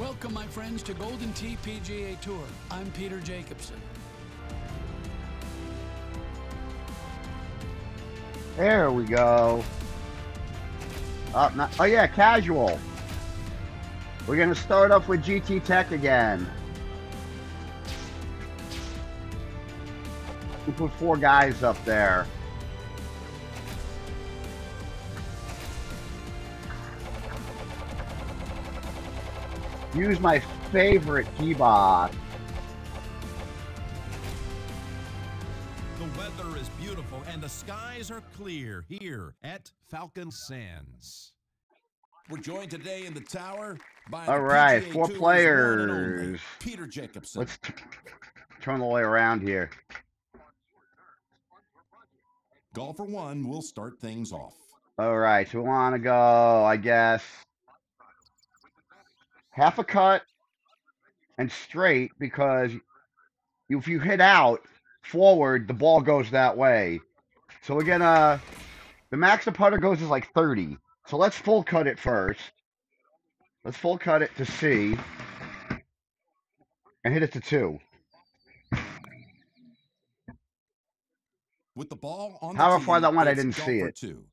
Welcome, my friends, to Golden Tee PGA Tour. I'm Peter Jacobsen. There we go. Uh, up, not, oh yeah, casual. We're gonna start off with GT Tech again. We put four guys up there. Use my favorite key box. The weather is beautiful and the skies are clear here at Falcon Sands. We're joined today in the tower by All right, PGA four Tour's one and only players. Peter Jacobsen. Let's turn the way around here. Golfer one will start things off. All right, so we want to go, I guess, half a cut and straight because if you hit out forward, the ball goes that way. So we're gonna, uh, the max the putter goes is like 30. So let's full cut it first. Let's full cut it to C and hit it to two. With the ball on the However far that went, I didn't see it. Two.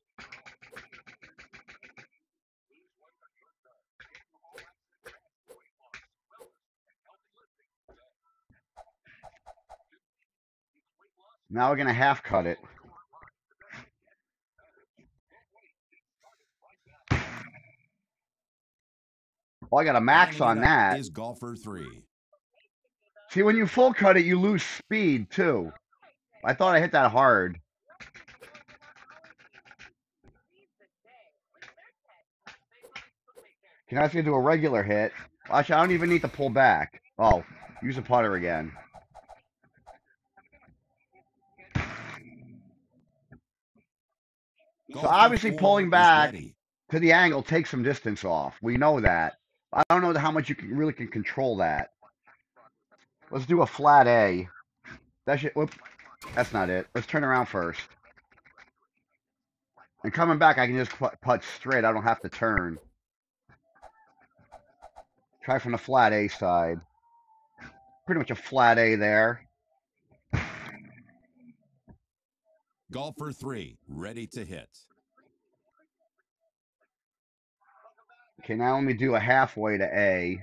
Now we're gonna half cut it. Oh, I got a max on that. Is golfer three. See, when you full cut it, you lose speed too. I thought I hit that hard. Can I actually do a regular hit? Actually, I don't even need to pull back. Oh, use a putter again. Golfer obviously pulling back- To the angle, take some distance off. We know that. I don't know how much you can really can control that. Let's do a flat A. That should. Whoop. That's not it. Let's turn around first. And coming back, I can just put, putt straight. I don't have to turn. Try from the flat A side. Pretty much a flat A there. Golfer three, ready to hit. Okay, now let me do a halfway to A.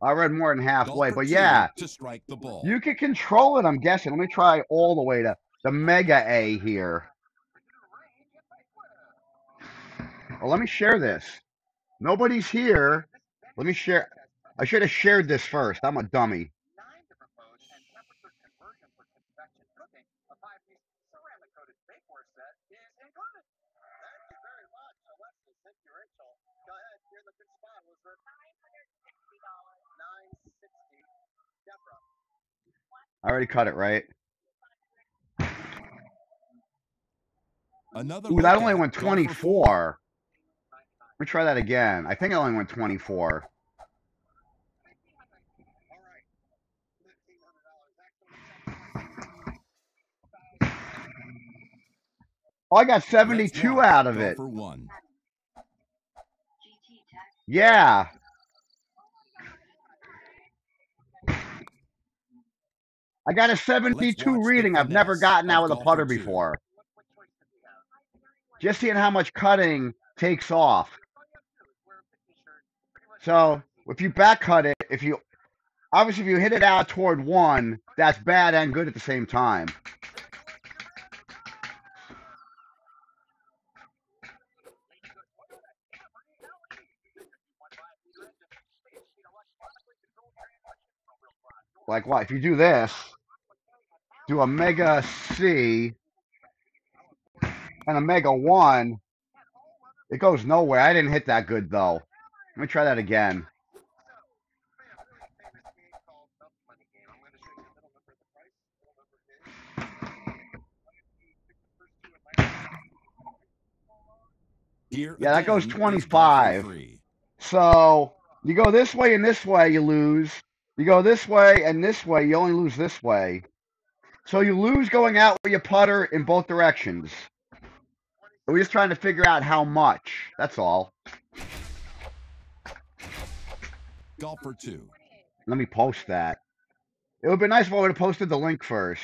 I read more than halfway, but yeah, to strike the ball. you can control it. I'm guessing. Let me try all the way to the mega A here. Well, let me share this. Nobody's here. Let me share. I should have shared this first. I'm a dummy. nine to propose and temperature conversion for convection cooking. A five-piece ceramic coated bakeware set is included. Thank you very much, Alexis. Thank you, Rachel. Go ahead. You're in the good spot, Elizabeth. Nine hundred sixty dollars. Nine sixty. Deborah. I already cut it right. Another Ooh, that only went golfer 24. Let me try that again. I think I only went 24. All right. Fifteen hundred dollars. Actually, Oh, I got 72 out of it. golfer one. Yeah. I got a 72 reading. I've never gotten that with a putter before. what, what choice did we have? Just seeing how much cutting takes off. So if you back cut it, if you obviously if you hit it out toward one, that's bad and good at the same time. Like what? If you do this, do a mega C and a mega one, it goes nowhere. I didn't hit that good though. Let me try that again. Here Yeah, that goes 25. So you go this way and this way, you lose. You go this way and this way. You only lose this way. So you lose going out with your putter in both directions. We're just trying to figure out how much. That's all. Golfer two. Let me post that. It would be nice if I would have posted the link first.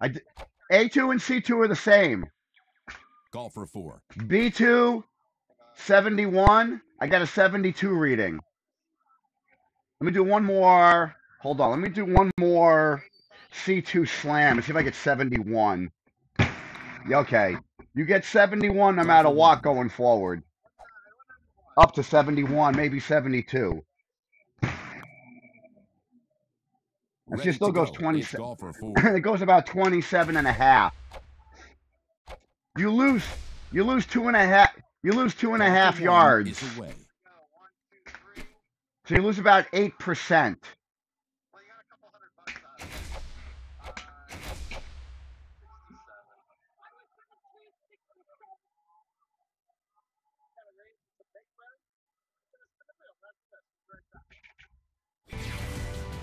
I d- A2 and C2 are the same. Golfer four. B2, 71. I got a 72 reading. Let me do one more. Hold on. Let me do one more C2 slam and see if I get 71. Yeah, okay. You get 71, I'm out of what going forward. Up to 71, maybe 72. It she still goes go. 27. it goes about 27 and a half. You lose, you lose two and a half, you lose two and a half yards. So you lose about 8%.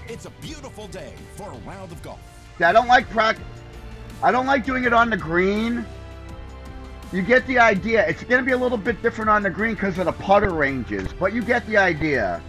It's a beautiful day for a round of golf. I don't like prac I don't like doing it on the green. You get the idea. It's going to be a little bit different on the green because of the putter ranges, but you get the idea.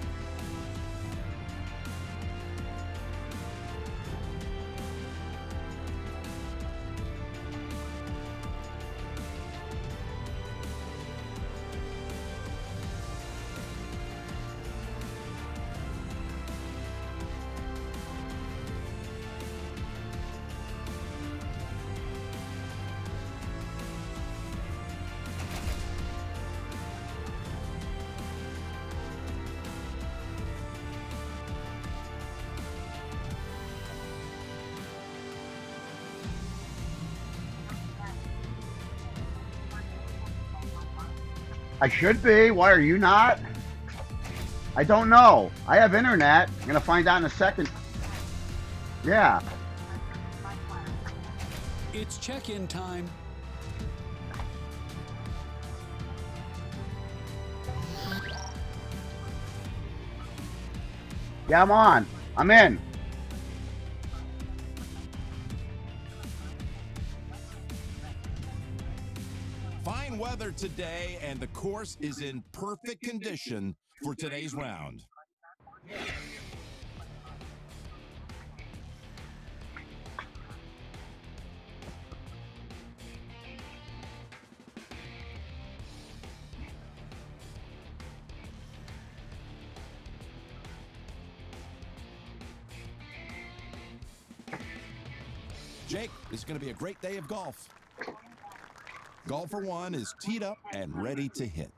I should be. Why are you not? I don't know. I have internet. I'm going to find out in a second. Yeah. It's check-in time. Yeah, I'm on. I'm in. Weather today, and the course is in perfect condition for today's round. Jake, this is going to be a great day of golf. Golfer one is teed up and ready to hit.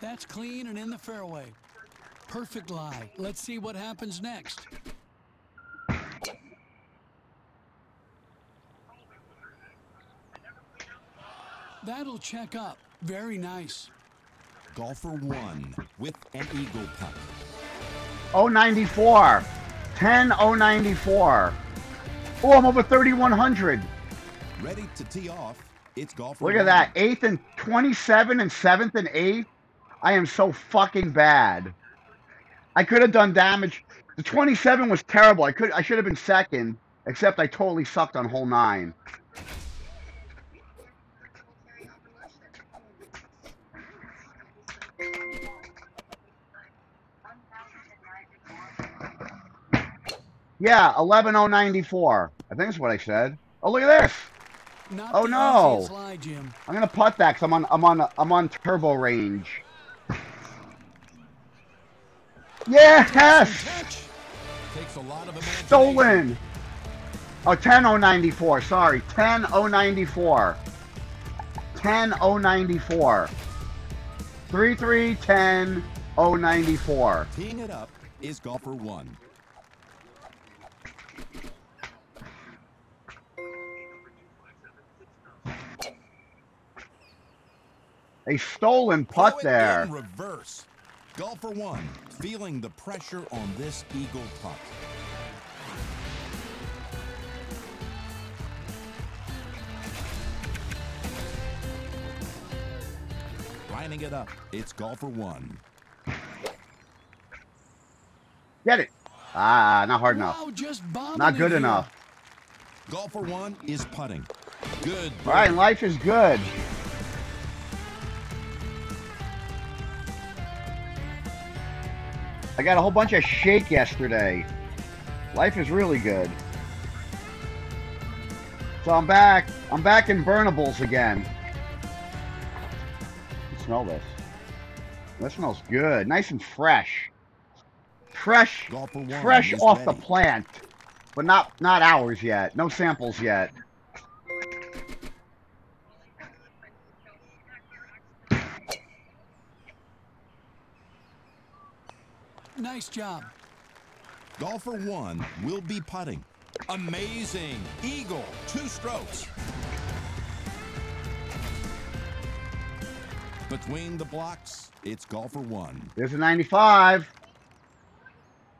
That's clean and in the fairway. Perfect lie. Let's see what happens next. That'll check up. Very nice. Golfer one with an eagle putt. 094. 10 094. Oh, I'm over 3100. Ready to tee off. It's golfer Look at one. that. 8th and 27 and 7th and 8th. I am so fucking bad. I could have done damage. The 27 was terrible. I could I should have been second, except I totally sucked on hole 9. Yeah, 11094. I think that's what I said. Oh, look at this. Not Oh, no. Jim. I'm gonna putt that because I'm on I'm on I'm on turbo range. Yes, Catch. Takes a lot of imagination. stolen. Oh, 10094. Sorry, 10094. 10094. 3310 094. Teeing it up is golfer one. A stolen putt there. In reverse. Golfer one, feeling the pressure on this eagle putt. Lining it up, it's golfer one. Get it. Ah, not hard enough. Wow, just Not good enough. Golfer one is putting. Good. All right, life is good. I got a whole bunch of shake yesterday. Life is really good. So I'm back. I'm back in burnables again. Smell this. That smells good. Nice and fresh. Fresh, fresh off the plant, but not not ours yet. No samples yet. Nice job. Golfer one will be putting. Amazing. Eagle, two strokes. Between the blocks, it's golfer one. There's a 95.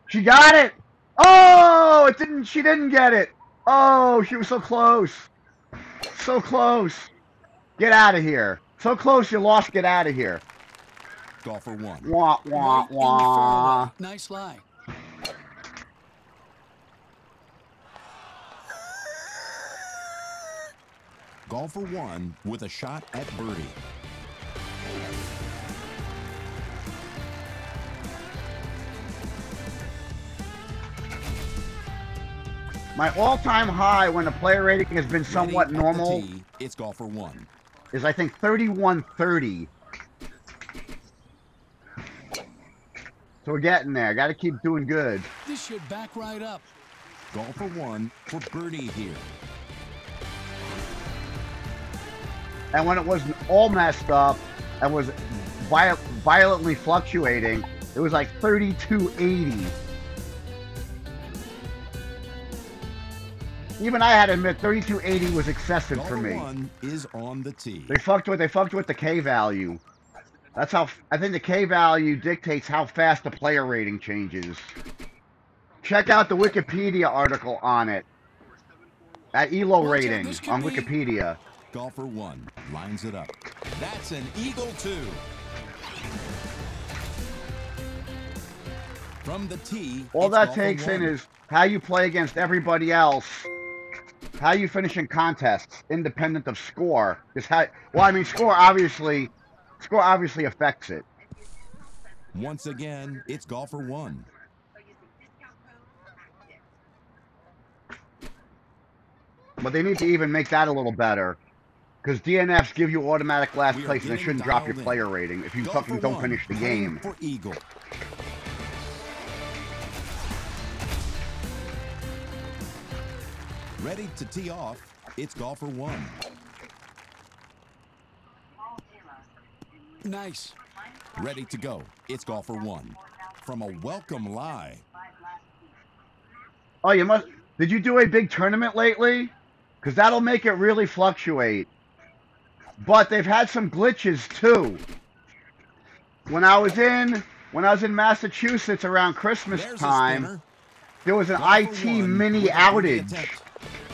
She got it. Oh, it didn't. She didn't get it. Oh, she was so close. So close. Get out of here. So close, you lost. Get out of here. Golfer one. Wah wah Right wah. Nice lie. Golfer one with a shot at birdie. My all-time high when the player rating has been somewhat Ready at the normal tee, it's golfer one. is I think 3130. So we're getting there. Got to keep doing good. This should back right up. Golfer one for birdie here. And when it was all messed up and was viol- violently fluctuating, it was like 3280. Even I had to admit 3280 was excessive for Golfer me. one is on the tee. They fucked with they fucked with the K value. That's how I think the K value dictates how fast the player rating changes. Check out the Wikipedia article on it. At ELO Watch rating on Wikipedia. Golfer one lines it up. That's an eagle two. From the tee. All that golfer takes in is how you play against everybody else, how you finish in contests, independent of score. Is how well, I mean, score obviously, score obviously affects it. Once again, it's golfer one. But they need to even make that a little better, because DNFs give you automatic last place, and they shouldn't drop your in. player rating if you Golfer fucking don't one, finish the game. For eagle. Ready to tee off. It's golfer one. Nice. Ready to go. It's golfer one. From a welcome lie. Oh, you must. Did you do a big tournament lately? Because that'll make it really fluctuate. But they've had some glitches too. When I was in when I was in Massachusetts around Christmas There's time, there was an Golfer IT one mini with a birdie outage.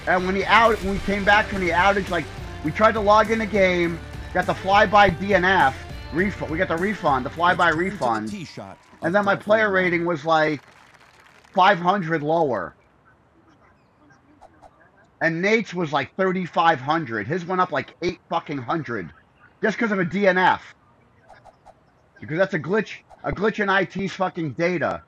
And when the out when we came back from the outage, like we tried to log in the game, got the flyby DNF refund. We got the refund, the flyby to the refund, shot and then my player rating was like 500 lower. And Nate's was like 3,500. His went up like eight fucking hundred, just because of a DNF. Because that's a glitch, a glitch in IT's fucking data.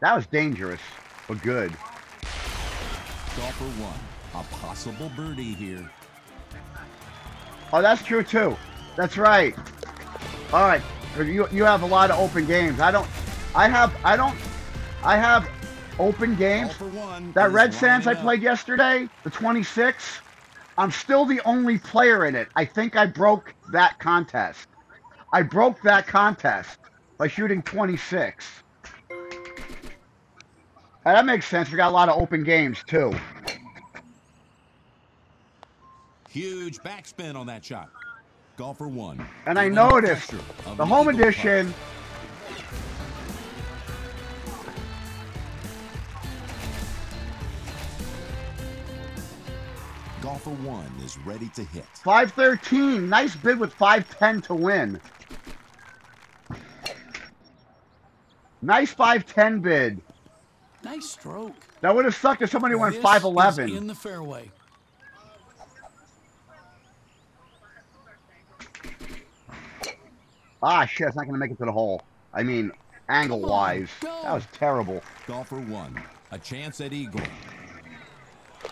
That was dangerous, but good. Golfer one. A possible birdie here. Oh, that's true too. That's right. All right, you you have a lot of open games. I don't. I have. I don't. I have open games. That Red Sands I played yesterday, the 26. I'm still the only player in it. I think I broke that contest. I broke that contest by shooting 26. That makes sense. We got a lot of open games too. Huge backspin on that shot. Golfer one. And I noticed the home edition. Golfer one is ready to hit. 513. Nice bid with 510 to win. Nice 510 bid. Nice stroke. That would have sucked if somebody went This is 511. in the fairway. Ah, shit. It's not going to make it to the hole. I mean, angle wise. go. That was terrible. Golfer one. A chance at eagle.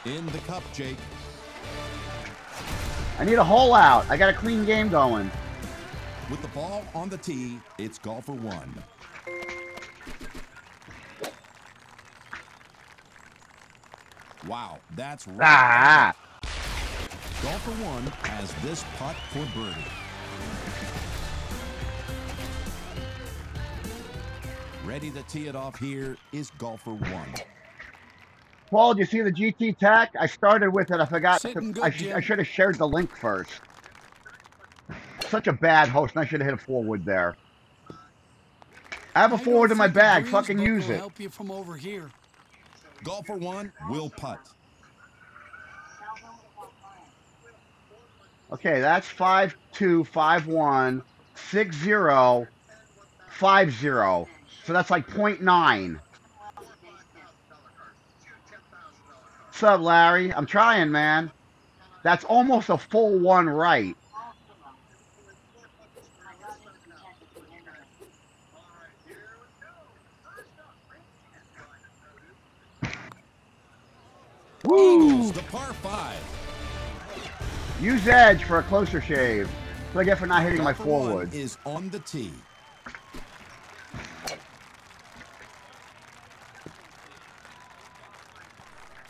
In the cup, Jake. I need a hole out. I got a clean game going. With the ball on the tee, it's golfer one. Wow, that's right. Ah. Golfer one has this putt for birdie. Ready to tee it off here is golfer one. Paul, did you see the GT Tech? I started with it. I forgot. To, good, I, sh- Jim. I should have shared the link first. Such a bad host. and I should have hit a forward there. I have a I don't forward in my bag. Fucking use it. help you from over here. Golfer one will putt. Okay, that's five two five one six zero five zero. So that's like point nine. What's up, Larry? I'm trying, man. That's almost a full one right. Woo! The par five. Use edge for a closer shave. What I get for not hitting my Golfer one forward. is on the tee.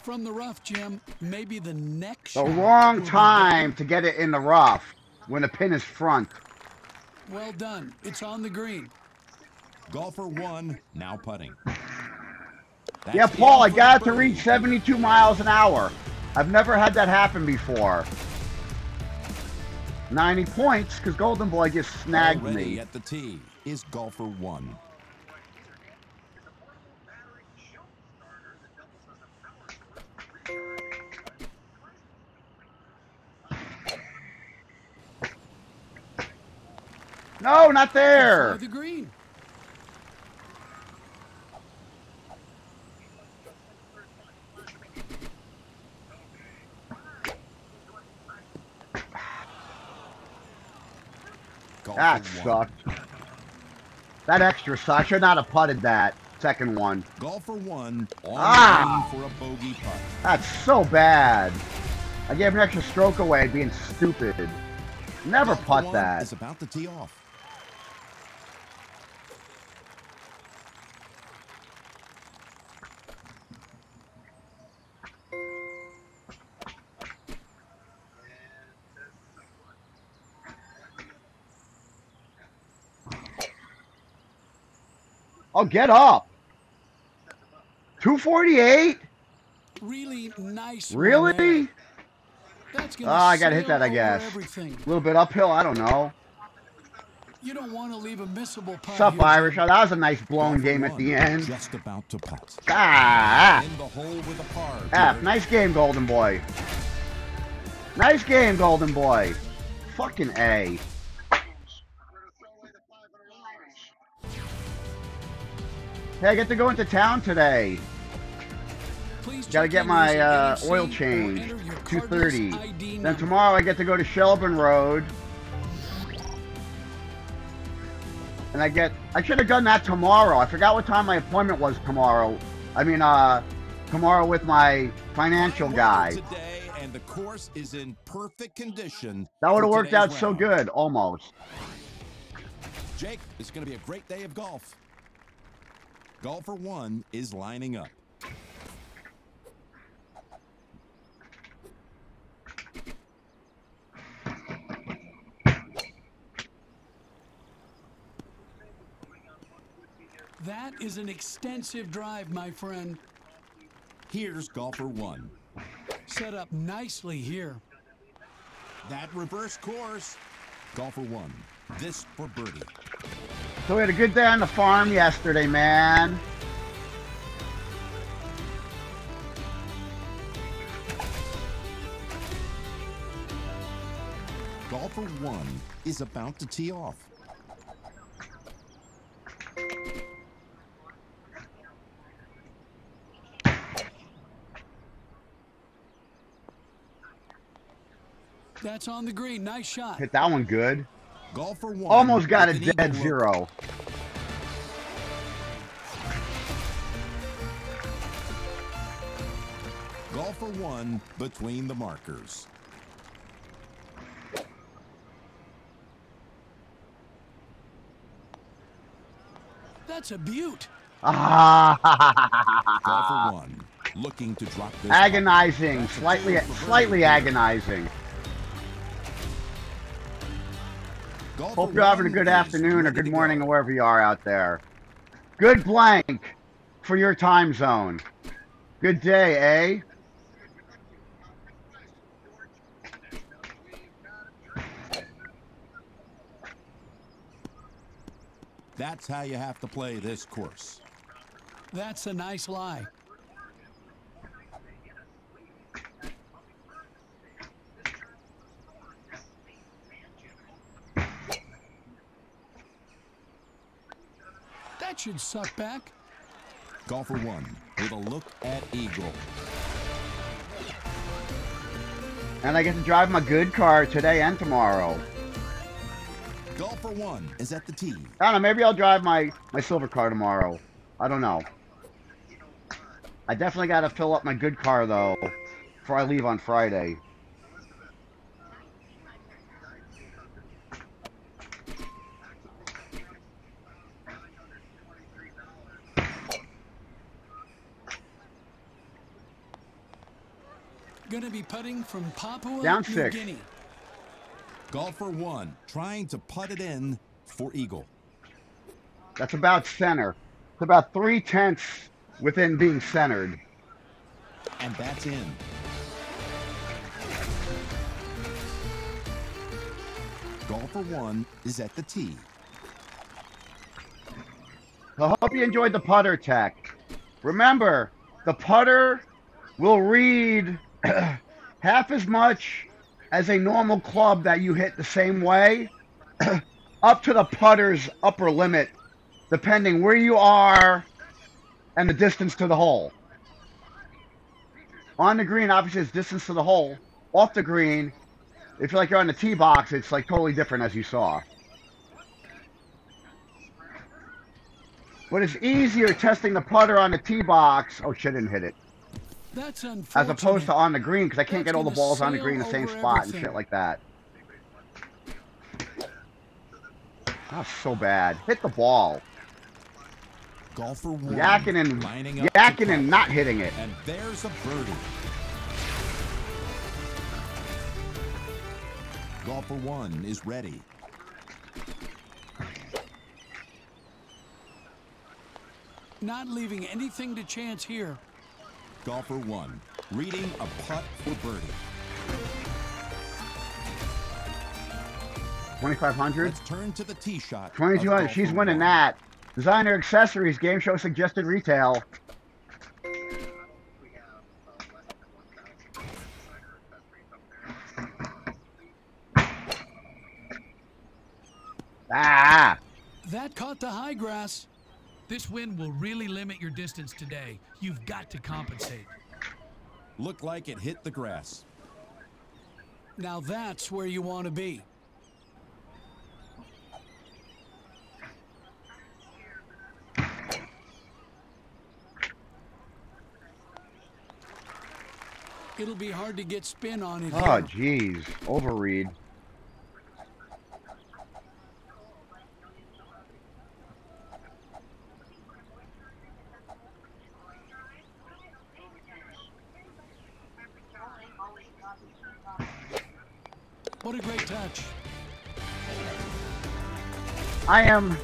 From the rough, Jim, maybe the next The wrong time to get it in the rough when the pin is front. Well done. It's on the green. Golfer one now putting. That's Yeah, Paul, I got it to reach 72 miles an hour. I've never had that happen before. 90 points because Golden Boy just snagged Already me. at the tee is golfer one. No, not there. the green. That sucked. That extra sucked. I should not have putted that second one. Golfer one Ah! for a bogey putt. That's so bad. I gave an extra stroke away being stupid. Never putt that. is about to tee off. Oh, get up. 248? Really nice. Really? there. That's gonna Oh, I gotta hit that, I guess. Everything. A little bit uphill, I don't know. You don't want to leave a missable putt. What's up, Irish? Oh, that was a nice blown game at the end. Just about to putt. Ah, In the hole with a par. F. Nice game, Golden Boy. Nice game, Golden Boy. Fucking A. Hey, I get to go into town today. Please Gotta get my uh, oil or change. 2:30. Cardinals Then tomorrow I get to go to Shelburne Road. And I get I should have done that tomorrow. I forgot what time my appointment was tomorrow. I mean uh tomorrow with my financial guy. Today, and the course is in perfect condition. That would have worked out so good, almost. Jake, it's going to be a great day of golf. Golfer one is lining up. That is an extensive drive, my friend. Here's golfer one. Set up nicely here. That reverse course. Golfer one. This for birdie. So we had a good day on the farm yesterday, man. Golfer one is about to tee off. That's on the green. Nice shot. Hit that one good. Golfer one. Almost got a dead eagle look. zero. Golfer one between the markers. That's a beaut. Ah, Golfer one looking to drop this. agonizing, slightly, slightly agonizing. Hope you're having a good afternoon or good morning go. or wherever you are out there. Good blank for your time zone. Good day, eh? That's how you have to play this course. That's a nice lie. That should suck back. Golfer one with a look at eagle. And I get to drive my good car today and tomorrow. Golfer one is at the tee. I don't know, maybe I'll drive my, my silver car tomorrow. I don't know. I definitely got to fill up my good car, though, before I leave on Friday. Gonna be putting from Papua Down New six. Guinea. Golfer one trying to putt it in for eagle. That's about center. It's about three tenths within being centered. And that's in. Golfer one is at the tee. I hope you enjoyed the putter tech. Remember, the putter will read half as much as a normal club that you hit the same way, up to the putter's upper limit, depending where you are and the distance to the hole. On the green, obviously, it's distance to the hole. Off the green, if you're like you're on the tee box, it's like totally different as you saw. But it's easier testing the putter on the tee box. Oh shit, didn't hit it. That's As opposed to on the green, because I can't That's get all the balls on the green in the same over spot and shit like that. That's so bad. Hit the ball. Golfer one Yakking and lining up to yakking and not hitting it. And there's a birdie. Golfer one is ready. Not leaving anything to chance here. Golfer one reading a putt for birdie. 2500 Let's turn to the tee shot. 2200 She's winning one. that. Designer accessories, game show suggested retail. Ah! That caught the high grass. This wind will really limit your distance today. You've got to compensate. Looked like it hit the grass. Now that's where you want to be. It'll be hard to get spin on it. Ah, oh, jeez. Overread. I am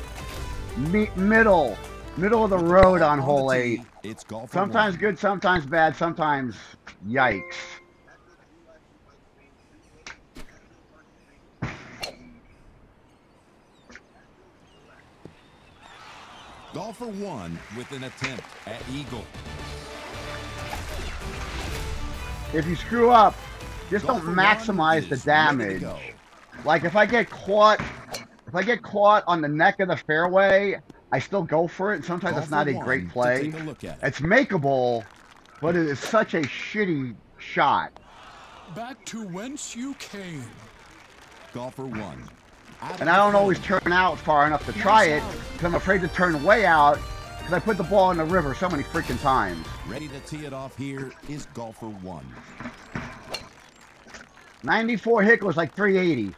me- middle Middle of the road on hole eight. It's golf Sometimes good, sometimes bad, sometimes yikes. Golfer one with an attempt at eagle. If you screw up, just don't Golfer one maximize the is ready to damage. Like if I get caught, if I get caught on the neck of the fairway, I still go for it. And sometimes it's not a great play. A it. It's makeable, but it is such a shitty shot. Back to whence you came. Golfer one. And I don't always turn out far enough to try it because I'm afraid to turn way out because I put the ball in the river so many freaking times. Ready to tee it off here is golfer one. 94 hit was like 380.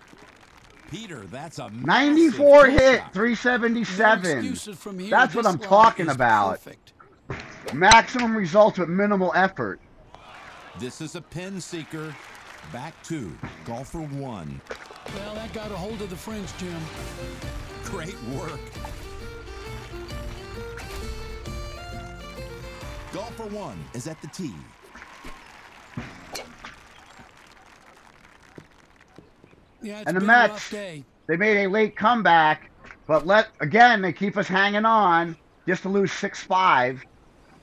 Peter, that's a 94 hit, shot. No 377. excuses from here. That's what I'm talking about. Perfect. Maximum results with minimal effort. This is a pin seeker. Back two. Golfer one. Well, that got a hold of the fringe, Jim. Great work. Golfer one is at the tee. Yeah, And the been Mets. They made a late comeback, but let again they keep us hanging on just to lose 6-5.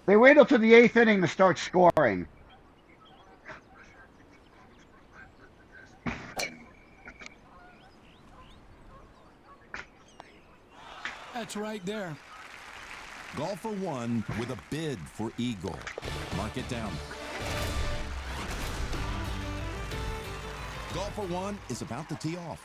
They wait till the eighth inning to start scoring. That's right there. Golfer one with a bid for eagle. Mark it down. Golfer one is about to tee off.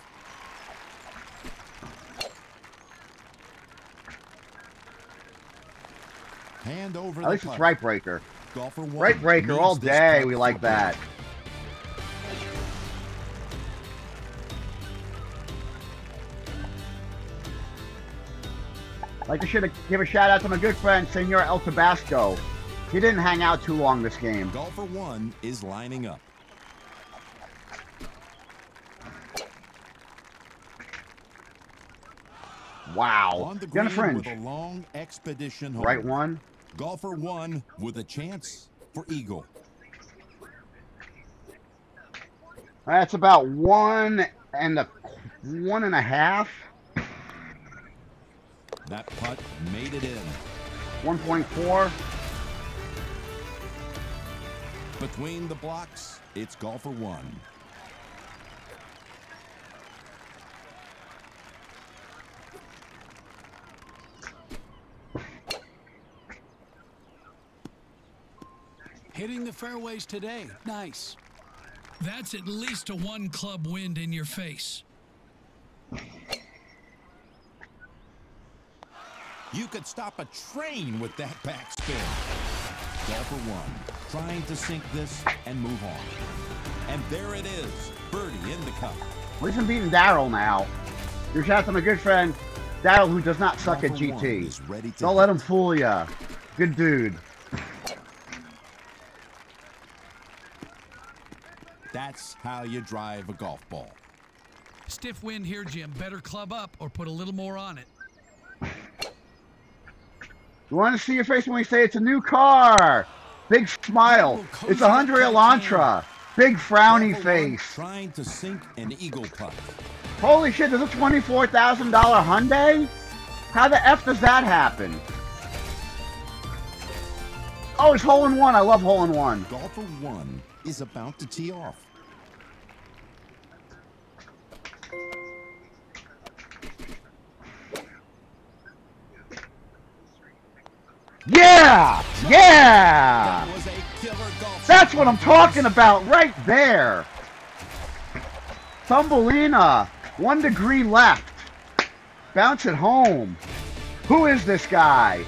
Hand over At least it's right breaker. Golfer one Right breaker all day. We like that. Like to should give a shout out to my good friend Senor El Tabasco. He didn't hang out too long this game. Golfer one is lining up. Wow. On the green with a long expedition home. Right one. Golfer one with a chance for eagle. That's about one and a one and a half. That putt made it in. 1.4. Between the blocks, it's golfer one. Hitting the fairways today. Nice. That's at least a one club wind in your face. You could stop a train with that backspin. Golfer one, trying to sink this and move on. And there it is, birdie in the cup. At least I'm beating Daryl now. Your shout out to my good friend Daryl, who does not suck at Golfer one GT. is ready to Don't let him fool ya. Good dude. That's how you drive a golf ball. Stiff wind here, Jim. Better club up or put a little more on it. You want to see your face when we say it's a new car. Big smile. Oh, it's a Hyundai Elantra. Big frowny face. Trying to sink an eagle putt. Holy shit, there's a $24,000 Hyundai? How the F does that happen? Oh, it's hole in one. I love hole in one. Golfer one is about to tee off. Yeah! Yeah! That was a killer golf That's what I'm talking about right there. Thumbelina, one degree left. Bounce it home. Who is this guy?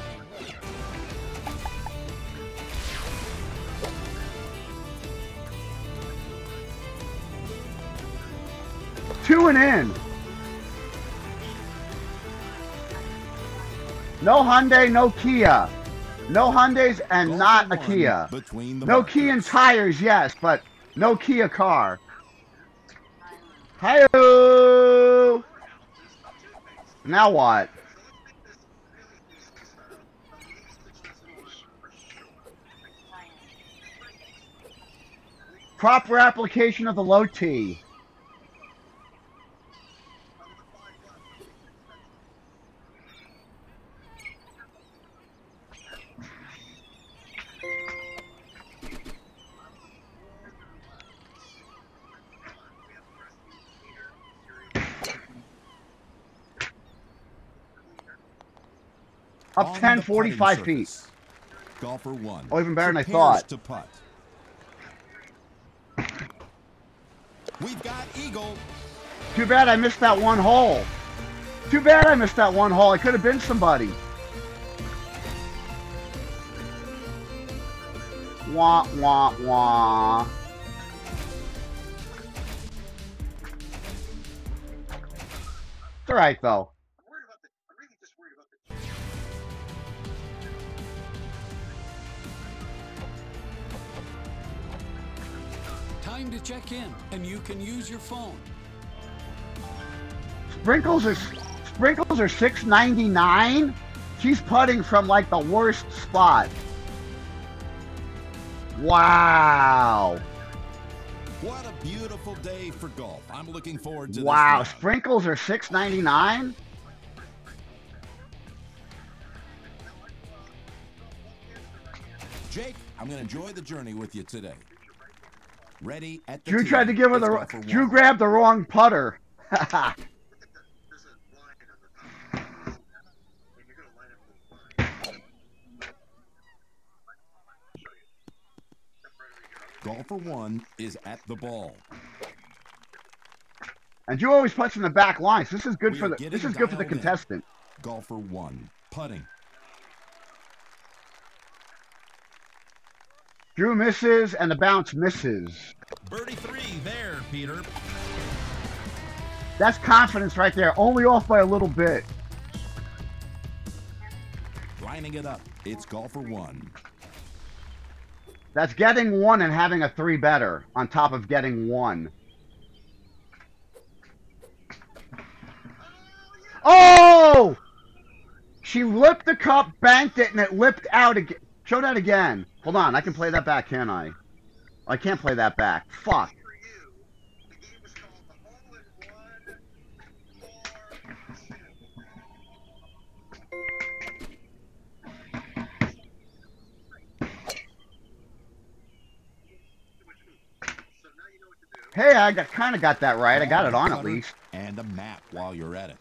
two and in. No Hyundai, no Kia. No Hyundais and not a Kia. No Kia tires, yes, but no Kia car. Hi -oh. Now what? Proper application of the low T. Up On 10, the 45 putting feet. Golfer one. Oh, even better than I thought. To putt. We've got Eagle. Too bad I missed that one hole. Too bad I missed that one hole. I could have been somebody. Wah, wah, wah. It's alright, though. Time to check in, and you can use your phone. Sprinkles are sprinkles are six ninety nine. She's putting from like the worst spot. Wow! What a beautiful day for golf. I'm looking forward to Wow! this. round. Sprinkles are six ninety nine. Jake, I'm going to enjoy the journey with you today. Ready at the Drew tried to give her the Drew grabbed the wrong putter. There's a line on the top. And you're gonna line up the line. Golfer one is at the ball. and Drew always puts in the back line. So this is good We for the this is good for the in. contestant. Golfer one putting. Drew misses and the bounce misses. Birdie three there, Peter. That's confidence right there. Only off by a little bit. Lining it up. It's golfer one. That's getting one and having a three better on top of getting one. Oh! She lipped the cup, banked it, and it lipped out again. Show that again. Hold on, I can play that back, can I? I can't play that back. Fuck. For you, the game was called the hole in one four two. So now you know what to do. Hey, I got kind of got that right. I got it on at least. And a map while you're at it.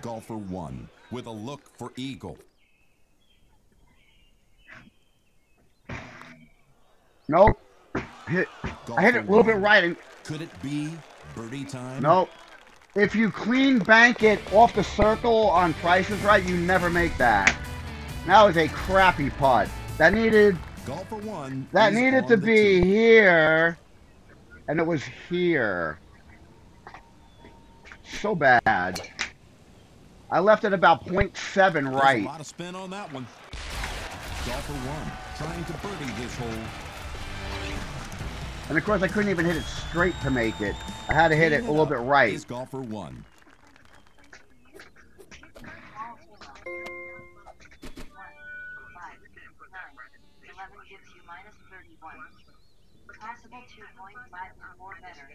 Golfer one with a look for eagle. Nope. Hit. I hit it a little bit right. And. Could it be birdie time? nope. If you clean bank it off the circle on prices right, you never make that. That was a crappy putt. That needed Golfer one. that needed to be tee. here, and it was here. So bad. I left it about 0.7 There's right. a lot of spin on that one. Golfer one trying to birdie this hole. And of course, I couldn't even hit it straight to make it. I had to hit it a little bit right. Is golfer one. Eleven gives you minus thirty-one. Possible two point five or better.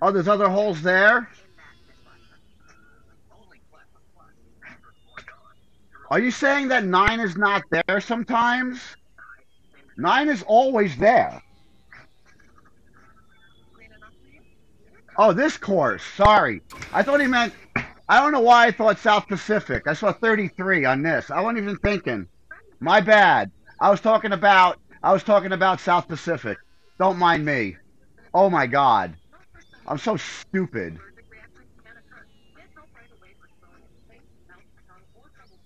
Oh, there's other holes there? Are you saying that 9 is not there sometimes? 9 is always there. Oh, this course. Sorry. I thought he meant. I don't know why I thought South Pacific. I saw 33 on this. I wasn't even thinking. My bad. I was talking about. I was talking about South Pacific. Don't mind me. Oh my God. I'm so stupid.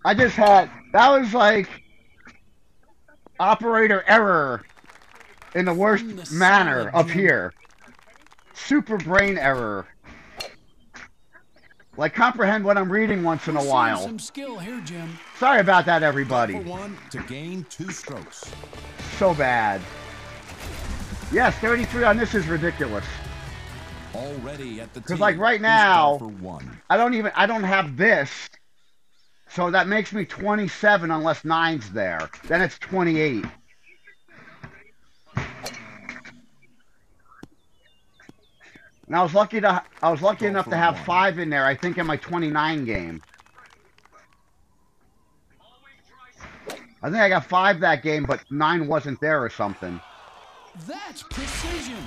I just had. That was like. Operator error. In the worst the manner up here. Super brain error. Like comprehend what I'm reading once in a while. Some skill here, Jim. Sorry about that, everybody. One to gain two strokes. So bad. Yes, 33 on this is ridiculous. Already at the tee. 'Cause, like, right now-. I don't even I don't have this. So that makes me 27 unless 9's there. Then it's 28. And I was lucky to I was lucky Go enough to have one. 5 in there, I think in my 29 game. I think I got 5 that game, but 9 wasn't there or something. That's precision.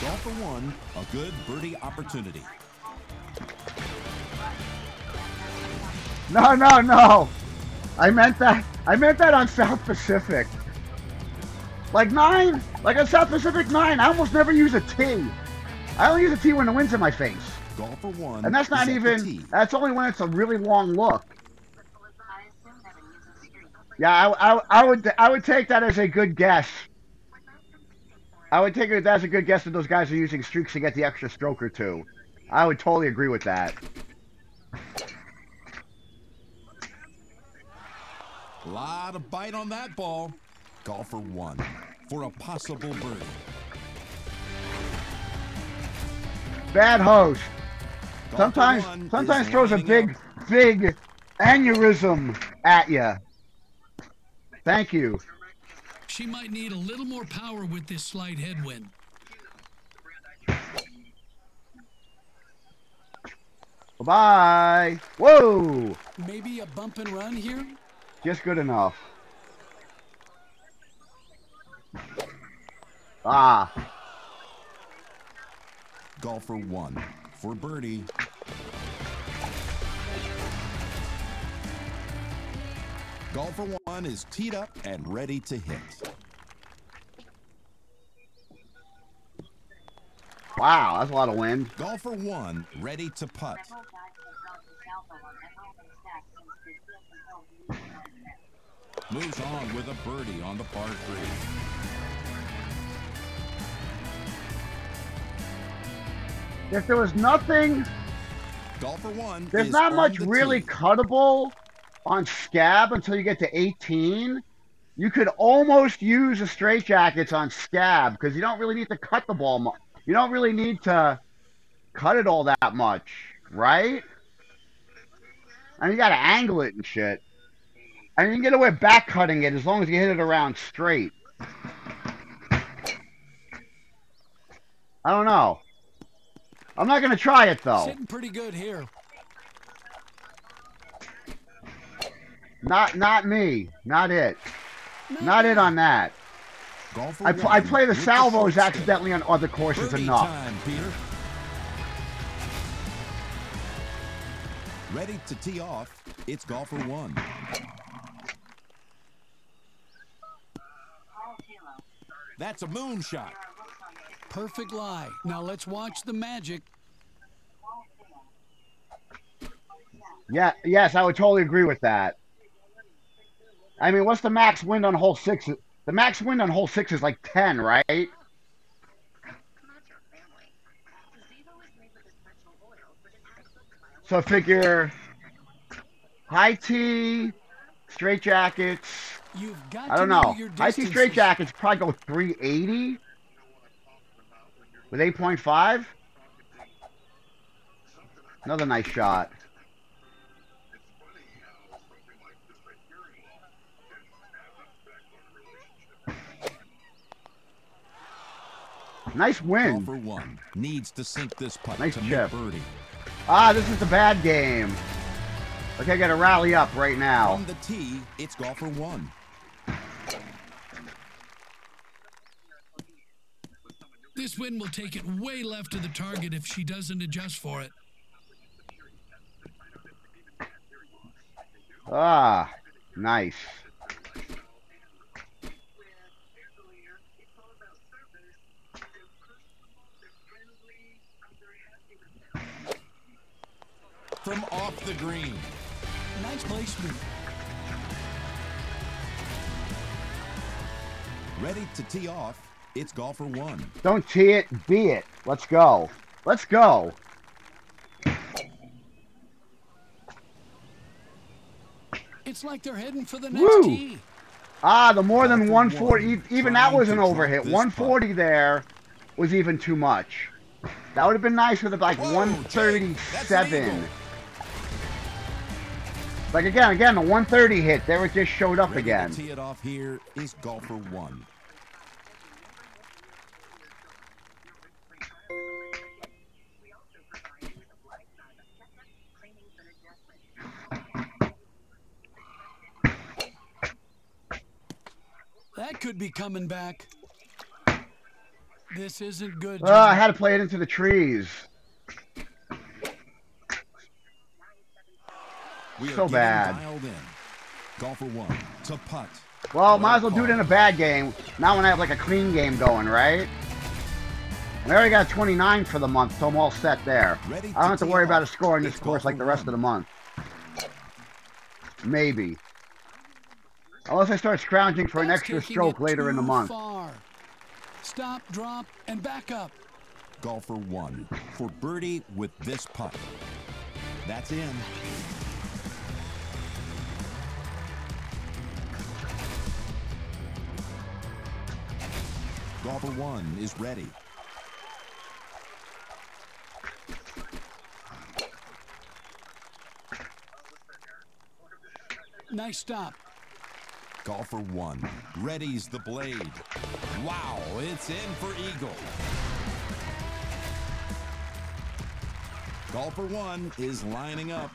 Down for one, a good birdie opportunity. No, no, no. I meant that. I meant that on South Pacific. Like nine, like on South Pacific nine, I almost never use a T. I only use a T when the wind's in my face, Golf for one. and that's not even. That's only when it's a really long look. Yeah, I, I, I would I would take that as a good guess. I would take it as a good guess that those guys are using streaks to get the extra stroke or two. I would totally agree with that. A lot of bite on that ball. Golfer one for a possible birdie. Bad host. Sometimes one sometimes throws a big up. big aneurysm at you. Thank you. She might need a little more power with this slight headwind. Bye. Whoa. Maybe a bump and run here? Just good enough. Ah. Golfer one for birdie. Golfer one is teed up and ready to hit. Wow, that's a lot of wind. Golfer one ready to putt. Several guys have gone to South on Emerald and Stack since the field was held new Moves on with a birdie on the par three. If there was nothing Golf for one. There's not much the really tee. cuttable on scab until you get to 18. You could almost use the straight jackets on scab because you don't really need to cut the ball. Mu- you don't really need to cut it all that much, right? I mean, you got to angle it and shit. I mean, you can get away with back cutting it as long as you hit it around straight. I don't know. I'm not gonna try it though. Sitting pretty good here. Not not me. Not it. Not it on that. I, pl- I play the salvos stick. accidentally on other courses Birdie enough. time. Ready to tee off. It's golfer one. Paul Taylor. That's a moonshot. There are looks on the Perfect lie. Now let's watch the magic. Yeah, yes, I would totally agree with that. I mean, what's the max wind on hole six? The max wind on hole six is like 10, right? Come out to your family. Gazebo is made with essential oils, which is adequate to So figure high T, straight jackets. You've got I don't to know know. your High straight jackets probably go 380 with 8.5. Another nice shot. Nice win. for one. Needs to sink this putt Nice to chip. make birdie. Ah, this is the bad game. Okay, I gotta rally up right now. On the tee, it's golf for one. This wind will take it way left of the target if she doesn't adjust for it. Ah, nice. From off the green. Nice placement. Ready to tee off. It's golf for one. Don't tee it, be it. Let's go. Let's go. It's like they're heading for the next Woo! tee. Ah, the more than 140, one. even that was an overhit. this 140 there was even too much. That would have been nice with like Whoa, Jake, that's an 137. Like again, again, the 130 hit. There it just showed up Ready again. to tee it off here is golfer one. Could be coming back. This isn't good. Oh, I had to play it into the trees. We So bad. Golfer one to putt. Well, might as well do it in a bad game. Not when I have like a clean game going, right? I already got 29 for the month, so I'm all set there. I don't have to worry about a score in this course like the rest of the month. Maybe. Unless I start scrounging for an That's extra stroke later in the month. Far. Stop, drop, and back up. Golfer one for birdie with this putt. That's in. Golfer one is ready. Nice stop. Golfer one readies the blade. Wow, it's in for eagle. Golfer one is lining up.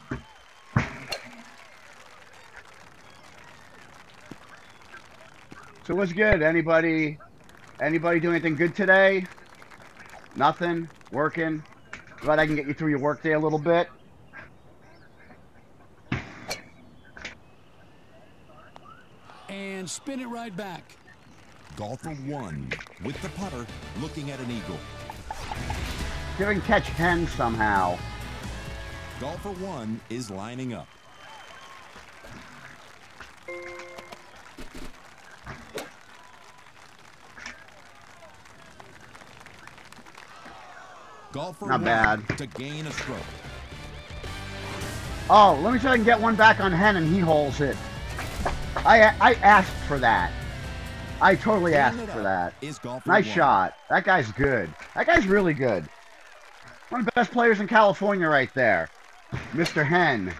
So what's good? Anybody anybody do anything good today? Nothing? Working? Glad I can get you through your workday a little bit. And spin it right back. Golfer one with the putter looking at an eagle. See if I can catch 10 somehow. Golfer one is lining up. Golfer Not bad. to gain a stroke. Oh, let me see if I can get one back on Hen and he holes it. I I asked for that. I totally asked for up that. Is golfer Nice shot. That guy's good. That guy's really good. One of the best players in California right there. Mr. Hen.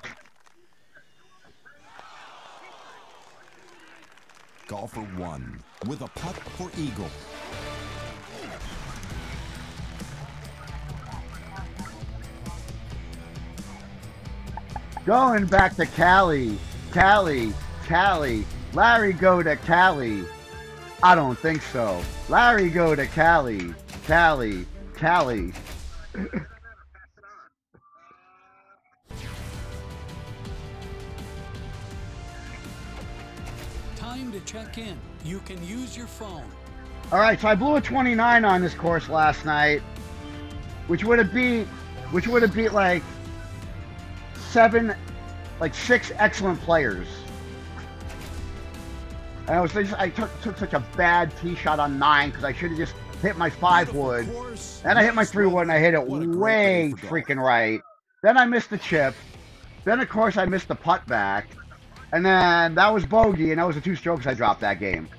Golfer one with a putt for eagle. Going back to Cali. Cali. Cali. Larry go to Cali. I don't think so. Larry go to Cali. Cali. Cali. Time to check in. You can use your phone. All right, so I blew a 29 on this course last night, which would have beat, which would have beat like seven, like six excellent players. And I was just, I took took such a bad tee shot on nine because I should have just hit my five Beautiful wood. course, Then I hit my three wood and I hit it What a great way day for golf. freaking right. Then I missed the chip. Then of course I missed the putt back. And then that was bogey, and that was the two strokes I dropped that game.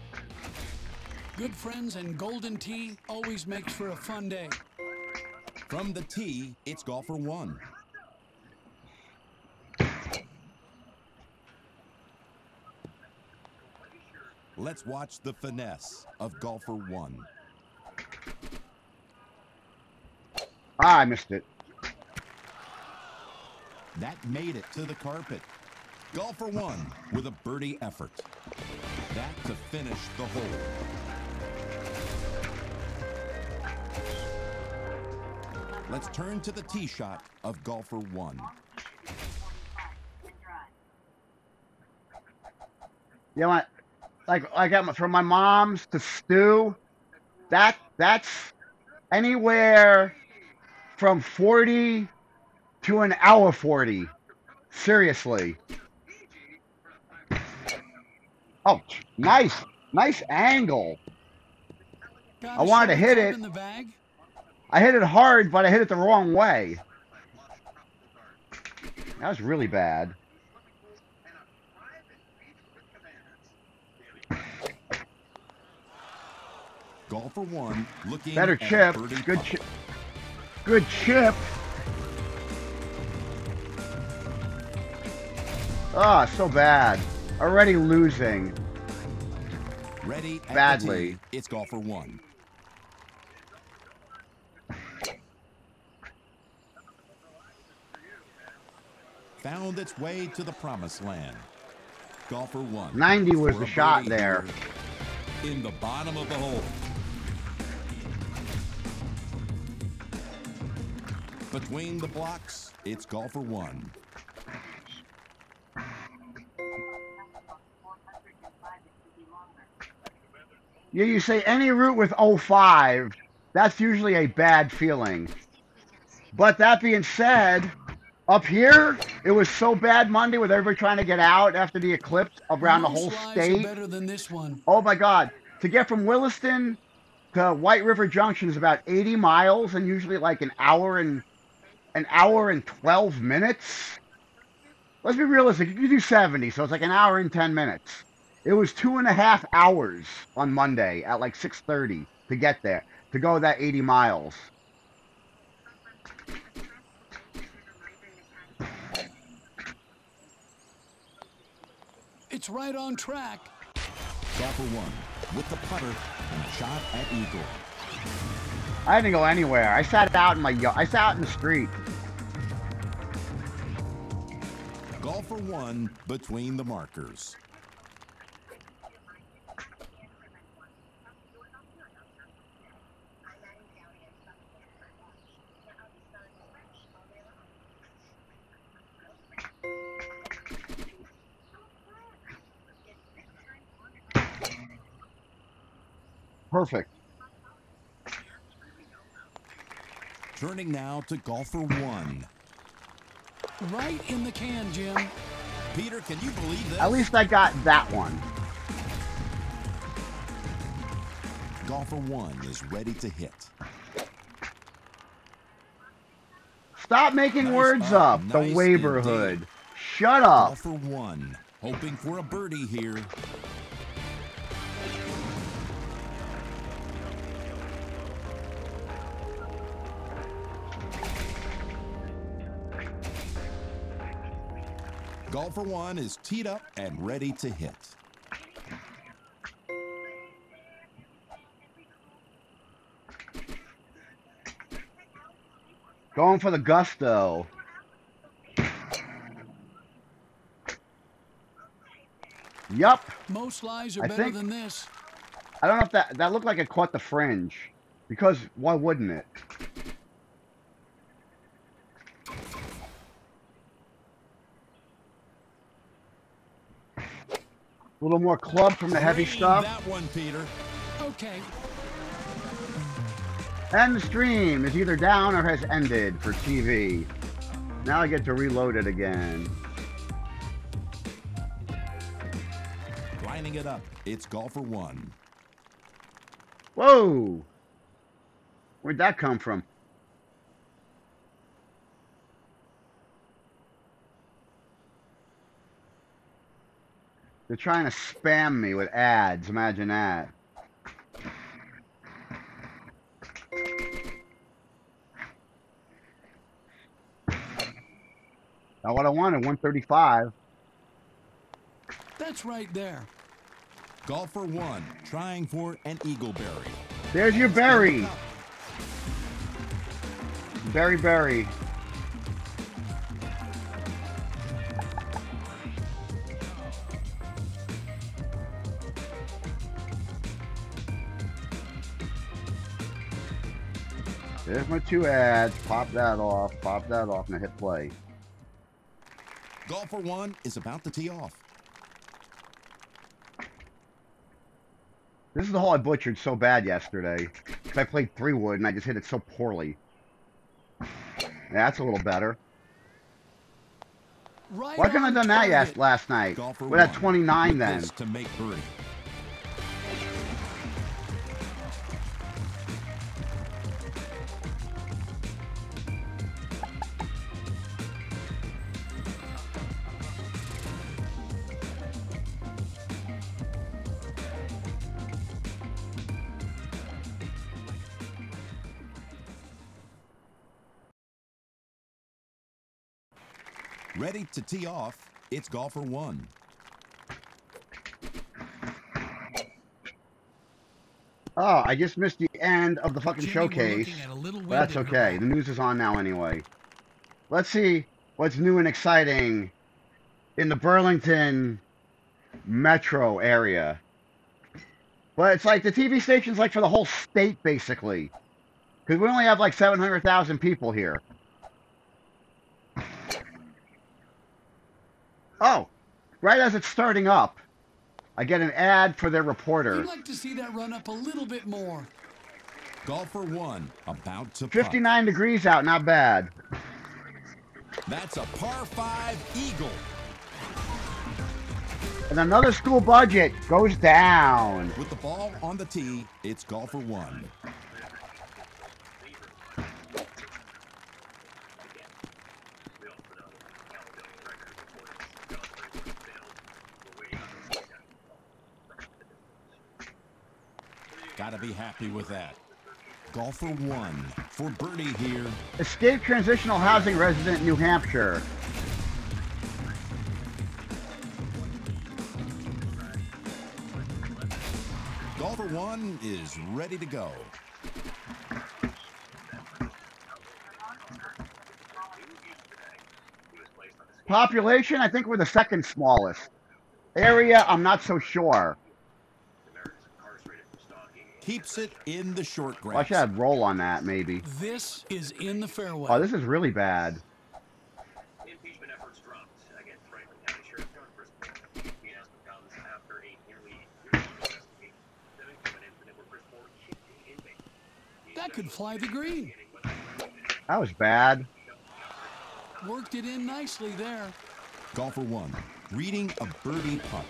Good friends and Golden Tee always makes for a fun day. From the tee, it's golfer one. Let's watch the finesse of golfer one. Ah, I missed it. That made it to the carpet. Golfer one with a birdie effort. That to finish the hole. Let's turn to the tee shot of golfer one. You know what? Like I got my, from my mom's to stew. That that's anywhere from forty to an hour forty. Seriously. Oh, nice, nice angle. I wanted to hit it. in the bag. I hit it hard, but I hit it the wrong way. That was really bad. Golfer one looking Better chip. Good chip. Good chip. Ah, so bad. Already losing. Ready Badly. Tee, it's golfer one. Found its way to the promised land. Golfer one. 90 was the shot there. in the bottom of the hole. Between the blocks, it's golfer one. Yeah, you say any route with 05, that's usually a bad feeling. But that being said, up here, it was so bad Monday with everybody trying to get out after the eclipse around the whole state. better than this one. Oh my God. To get from Williston to White River Junction is about 80 miles and usually like an hour and an hour and 12 minutes. Let's be realistic. You can do 70, so it's like an hour and 10 minutes. It was two and a half hours on Monday at like 6:30 to get there to go that 80 miles. It's right on track. Golfer one with the putter and shot at eagle. I didn't go anywhere. I sat out in my yard. I sat out in the street. Golfer one between the markers. Perfect. Turning now to golfer one. Right in the can, Jim. Peter, can you believe this? At least I got that one. Golfer one is ready to hit. Stop making Nice words up, up. The nice neighborhood. Shut up. Golfer one, hoping for a birdie here. Golfer one is teed up and ready to hit. Going for the gusto. Yup. Most lies are I better think- than this. I don't know if that that looked like it caught the fringe. Because why wouldn't it? Little more club from the heavy stuff. That one, Peter. Okay, And the stream is either down or has ended for TV. Now I get to reload it again. Lining it up. It's golfer one. Whoa! Where'd that come from? They're trying to spam me with ads. Imagine that. Not what I wanted, 135. that's right there. Golfer one, trying for an eagle berry. There's your berry. Berry, berry. There's my two ads. Pop that off. Pop that off. Now hit play. Golfer one is about to tee off. This is the hole I butchered so bad yesterday. I played three wood and I just hit it so poorly. That's a little better. Right Why couldn't I done that yes, last night? Golfer We're at 29 then. to make birdie. Ready to tee off. It's golfer one. Oh, I just missed the end of the fucking Jimmy, showcase. looking at a little But that's okay. The news is on now anyway. Let's see what's new and exciting in the Burlington metro area. But it's like the TV station's like for the whole state, basically. Because we only have like 700,000 people here. Oh, right as it's starting up, I get an ad for their reporter. We'd like to see that run up a little bit more. Golfer one, about to putt. 59 degrees out, not bad. That's a par five eagle. And another school budget goes down. With the ball on the tee, it's golfer one. Gotta be happy with that. Golfer one for birdie here. Escape transitional housing resident, New Hampshire. Golfer one is ready to go. Population, I think we're the second smallest. Area, I'm not so sure. Keeps it in the short Well, I grass. should have roll on that, maybe. This is in the fairway. Oh, this is really bad. Impeachment efforts dropped against Franklin County Sheriff John Grismore. The announcement after a nearly year-long investigation stemming from an incident where Grismore kicked an inmate. The that could fly the green. That was bad. Worked it in nicely there. Golfer one, reading a birdie putt.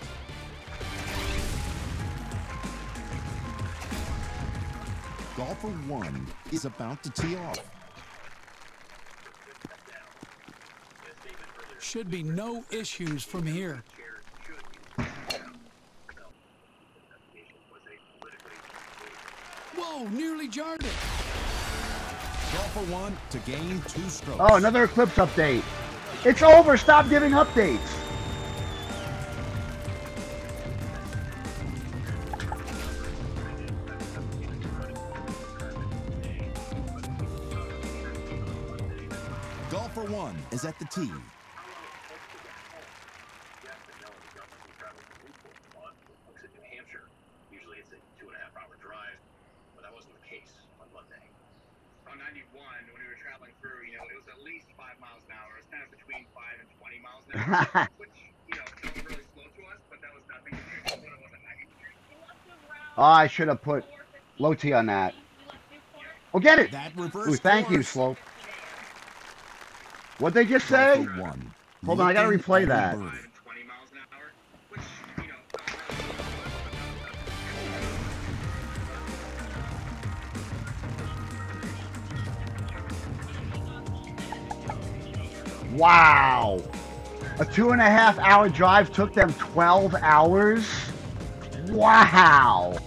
Golfer one is about to tee off. Should be no issues from here. Whoa, nearly jarred it. Golfer one to gain two strokes. Oh, another Eclipse update. It's over. Stop giving updates. That wasn't the case on Monday. On 91, when we were traveling through, you know, it was at least five miles an hour. It's kind of between five and 20 miles an hour, which, you know, sounded really slow to us, but that was nothing compared to what it was at 93. Oh, ah, I should have put low T on that. Oh, get it. That reverse. Ooh, thank you. Slope. What'd they just say? One. Hold on, I gotta replay that. birdie. 20 miles an hour, which, you know, Wow. A two and a half hour drive took them 12 hours? Wow.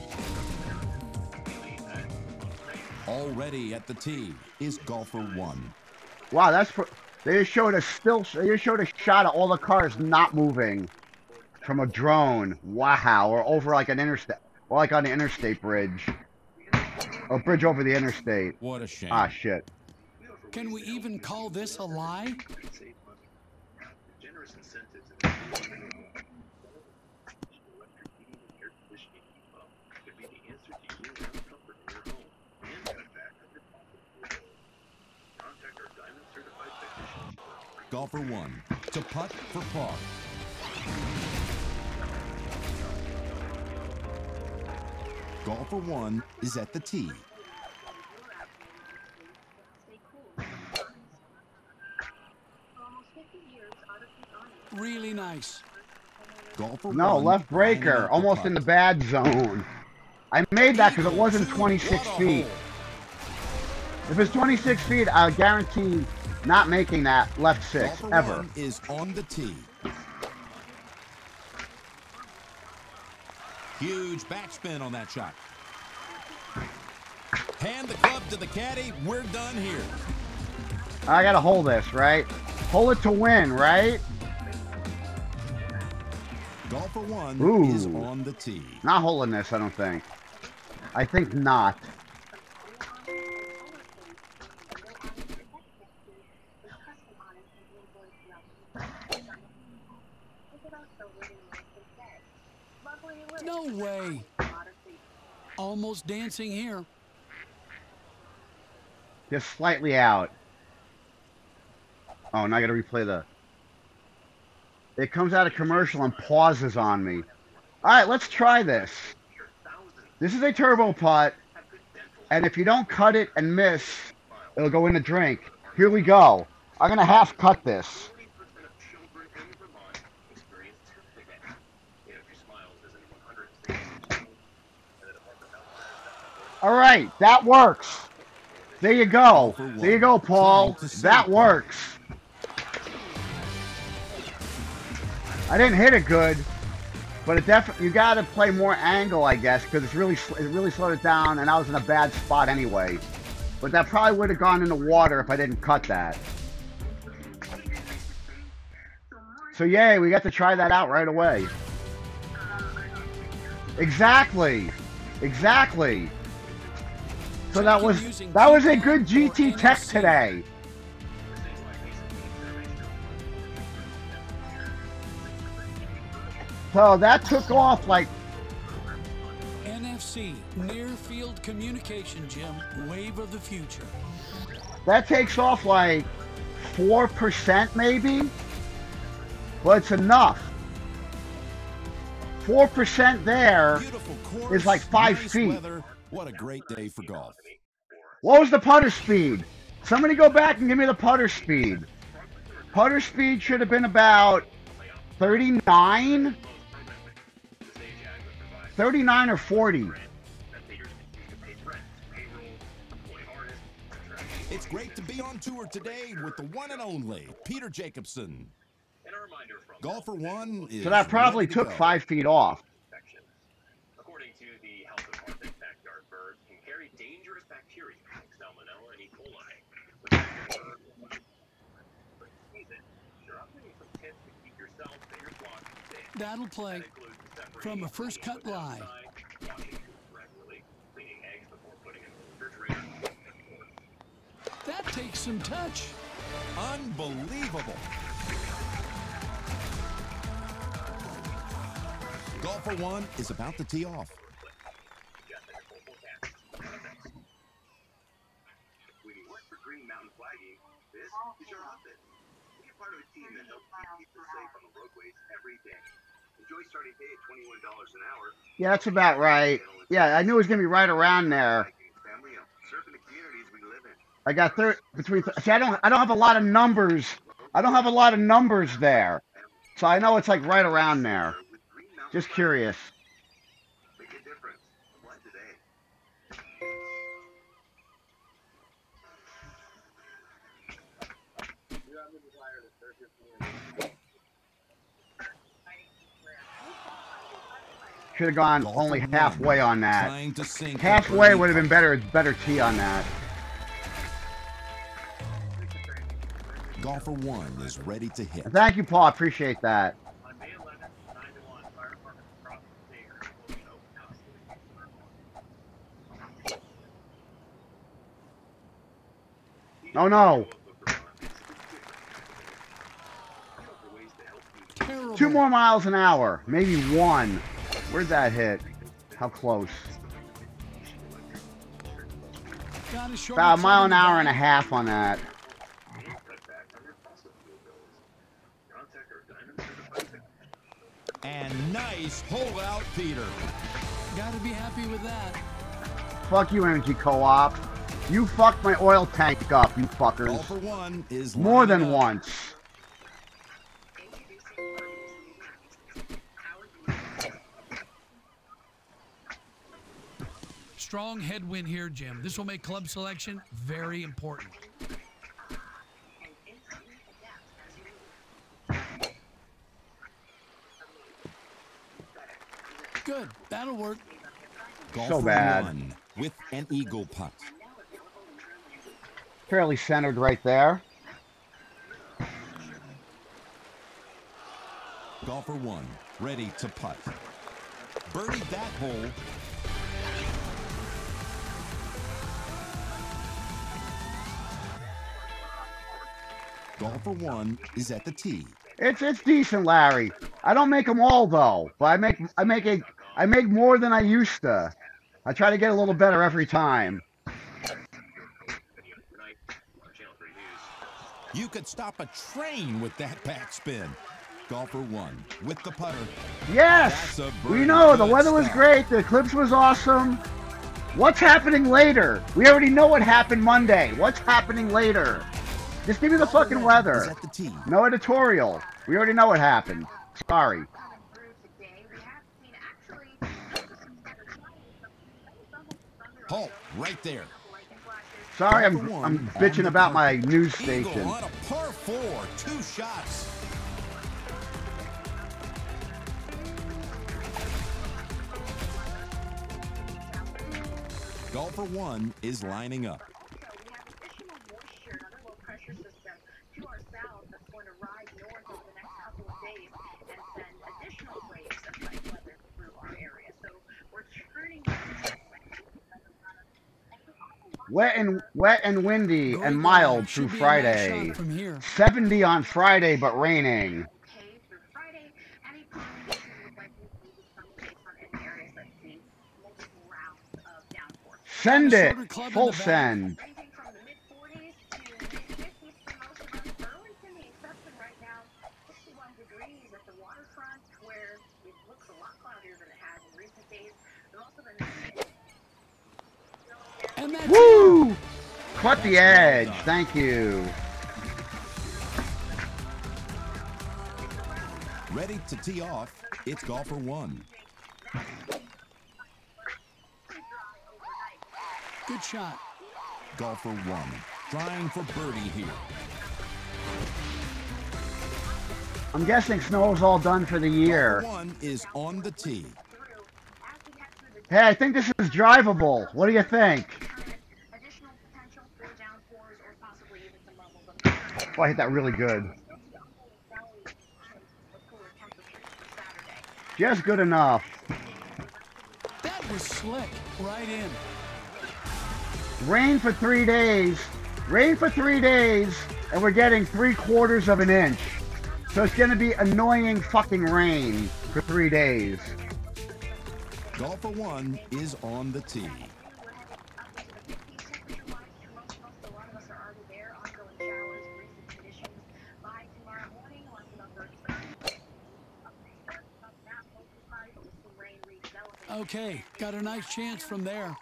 Already at the tee is golfer one. Wow, that's they just showed a still they just showed a shot of all the cars not moving from a drone. Wow, or over like an interstate or like on the interstate bridge. a bridge over the interstate. What a shame. Ah shit. Can we even call this a lie? generous incentives and electric heating and air conditioning heat pump could be the answer to year-round comfort in your home and cut back on your fossil fuel bill. Contact our Diamond Certified Technicians for a free Golfer one to putt for par. Golfer one is at the tee. Stay cool. For almost 50 years, Otter Creek Awning Really nice. Golfer No, one left breaker, up almost in the bad zone. I made that because it wasn't 26 feet. If it's 26 feet, I guarantee not making that left six Golfer ever. is on the tee. Huge backspin on that shot. Hand the club to the caddy. We're done here. I gotta hold this, right? Hold it to win, right? Golfer one Ooh. is on the tee. Not holding this, I don't think. I think not. No way. Almost dancing here. Just slightly out. Oh, now I gotta replay the. It comes out of commercial and pauses on me. Alright, let's try this. This is a turbo putt, and if you don't cut it and miss, it'll go in the drink. Here we go. I'm gonna half cut this. Alright, that works. There you go. There you go, Paul. That works. I didn't hit it good, but it definitely you got to play more angle, I guess, because it's really it really slowed it down, and I was in a bad spot anyway. But that probably would have gone in the water if I didn't cut that. So yay, we got to try that out right away. Exactly, exactly. So that was that was a good GT Tech today. So that took off like NFC, Near Field Communication, Jim. Wave of the future. that takes off like four percent maybe. But it's enough. Four percent there. It's like five nice feet. Weather. What a great day for golf. What was the putter speed? Somebody go back and give me the putter speed. Putter speed should have been about 39? 39 or 40. It's great to be on tour today with the one and only Peter Jacobsen. Golfer one is So that probably ready to took five feet off. infection. According to the health department, backyard birds can carry dangerous bacteria like salmonella and E. coli. But backyard birds- but sneeze it. There are many some tips to keep yourself and your flock safe. That'll play. That From a first cut food live. outside, washing food regularly, cleaning eggs before putting in the refrigerator. That takes some touch. Unbelievable. Golfer one is about to tee off. When you work for Green Mountain Flagging, this is your office. Be part of a team that helps keep people safe on the roadways every day. Yeah, that's about right. Yeah, I knew it was to be right around there. I got thir- between. Th- see, I don't. I don't have a lot of numbers. I don't have a lot of numbers there, so I know it's like right around there. Just curious. Should have gone only halfway on that. Trying to sink. Halfway would have been better. Better tee on that. Golfer one is ready to hit. Thank you, Paul. I appreciate that. On May 11th, 9 to 1, fire departments across the state are holding an open house. Oh no. Terrible. Two more miles an hour. Maybe one. Where'd that hit? How close? Got a short About a mile an shot in the hour and a half on that. And nice hole out, Peter. Gotta be happy with that. Fuck you, Energy Co-op. You fucked my oil tank up, you fuckers. Golfer one is More than up. once. Strong headwind here, Jim. This will make club selection very important. Good. That'll work. Golfer bad. one with an eagle putt. Fairly centered right there. Golfer one ready to putt. Birdie that hole. Golfer one is at the tee. It's it's decent, Larry. I don't make them all though, but I make I make a I make more than I used to. I try to get a little better every time. You could stop a train with that backspin. Golfer one with the putter. Yes! We know the weather was great. The eclipse was awesome. What's happening later? We already know what happened Monday. What's happening later? Just give me the fucking weather. the. No editorial. We already know what happened. Sorry. coming through today. We have seen actually Halt right there. Sorry, I'm I'm bitching about my news station. on a par four, two shots. Golfer one is lining up. Also, we have additional moisture, another low pressure system to our south that's going to rise north over the next couple of days and send additional waves of light weather through our area. So we're turning Wet and wet and windy Great and mild Should through nice Friday. from here. 70 on Friday, but raining. okay through Friday. Any conditions would likely be some based on any areas that see multiple rounds of downpour. Send it. Shorter club in Full the bag. send. Ranging from the mid 40s to mid 50s for most of us. Burlington, the exception right now, 61 degrees at the waterfront, where it looks a lot cloudier than it has in recent days. There's also been And that's Woo! Caught the edge. Thank you. Ready to tee off. It's golfer one. good shot. Golfer one. Trying for birdie here. I'm guessing snow's all done for the year. Golfer one is on the tee. Hey, I think this is drivable. What do you think? additional potential for downpours or possibly even some levels Oh, I hit that really good. cooler temperatures for Saturday. Just good enough. That was slick. Right in. Rain for three days. Rain for three days, and we're getting three quarters of an inch. So it's gonna be annoying fucking rain for three days. Golfer one is on the tee. Okay, got a nice chance from there.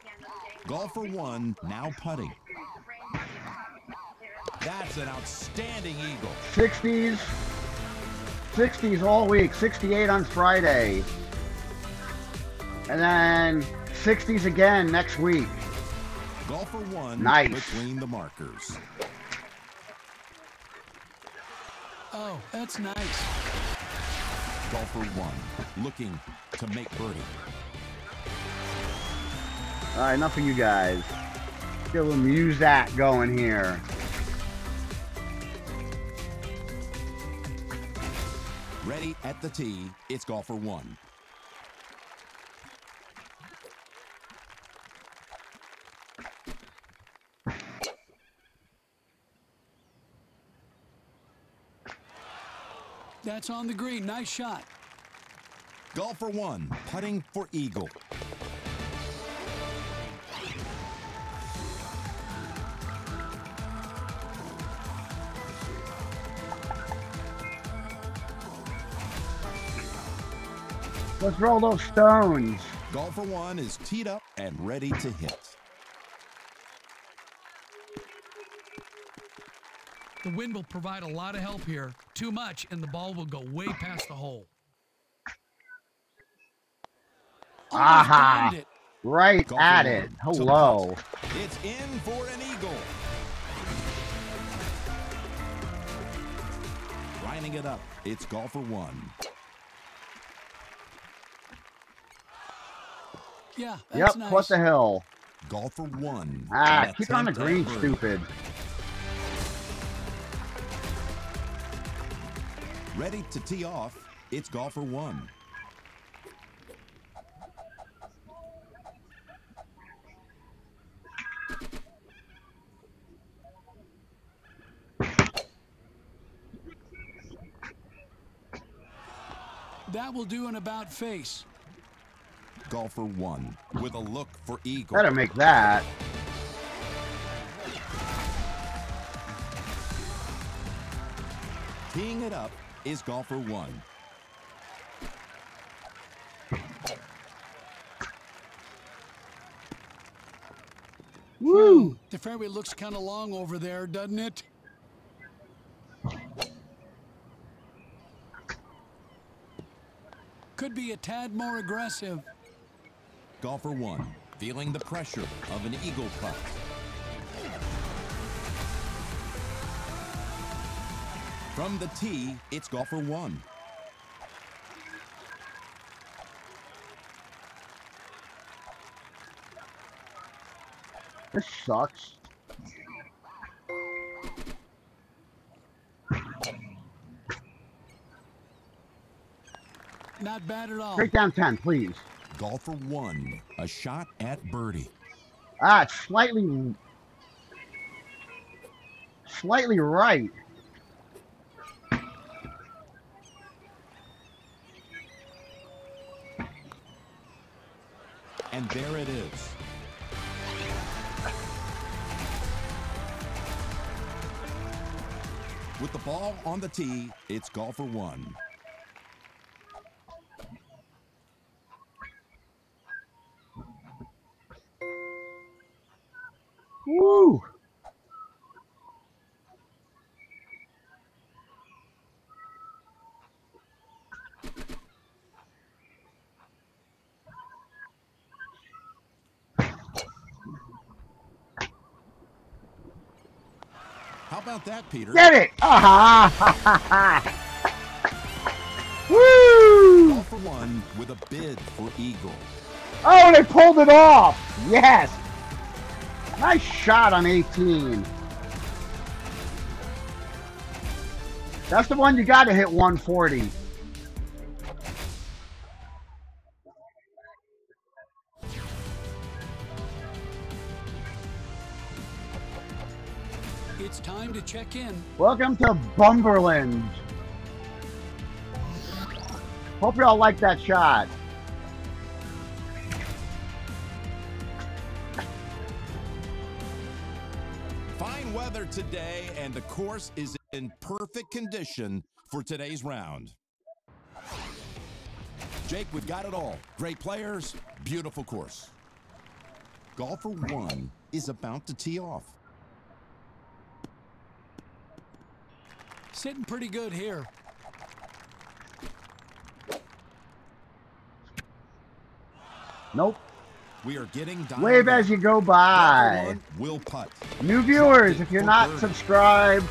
Golfer one now putting. That's an outstanding eagle. 60s. 60s all week. 68 on Friday. And then 60s again next week. Golfer one Nice. between the markers. Oh, that's nice. Golfer one looking to make birdie. All right, enough of you guys. Get a little music going here. Ready at the tee. It's golfer one. That's on the green. Nice shot. Golfer one putting for eagle. Let's roll those stones. Golfer one is teed up and ready to hit. The wind will provide a lot of help here. Too much, and the ball will go way past the hole. Aha. it. Right Golfer at it. Hello. It's in for an eagle. Lining it up. It's golfer one. Yeah, that's Yep, nice. what the hell? Golfer one. Ah, An keep on the green, birdie. stupid. Ready to tee off. It's golfer one. That will do an about face. Golfer one with a look for eagle. Better make that. Teeing it up is golfer one. Woo! The fairway looks kind of long over there, doesn't it? Could be a tad more aggressive. Golfer one feeling the pressure of an eagle putt. From the tee, it's golfer one. This sucks. Not bad at all. Straight down 10, please. Golfer one, a shot at birdie. Ah, it's slightly... Slightly right. And there it is. With the ball on the tee, it's golfer one. Peter? Get it! Ah! Woo! Golfer one with a bid for eagle. Oh, they pulled it off! Yes! Nice shot on 18. That's the one you got to hit 140. Check in. Welcome to Bumberland. Hope y'all like that shot. Fine weather today, and the course is in perfect condition for today's round. Jake, we've got it all. Great players, beautiful course. Golfer one is about to tee off. Sitting pretty good here. Nope. We are getting. Wave as you go by. Will putt. New viewers, if you're not subscribed,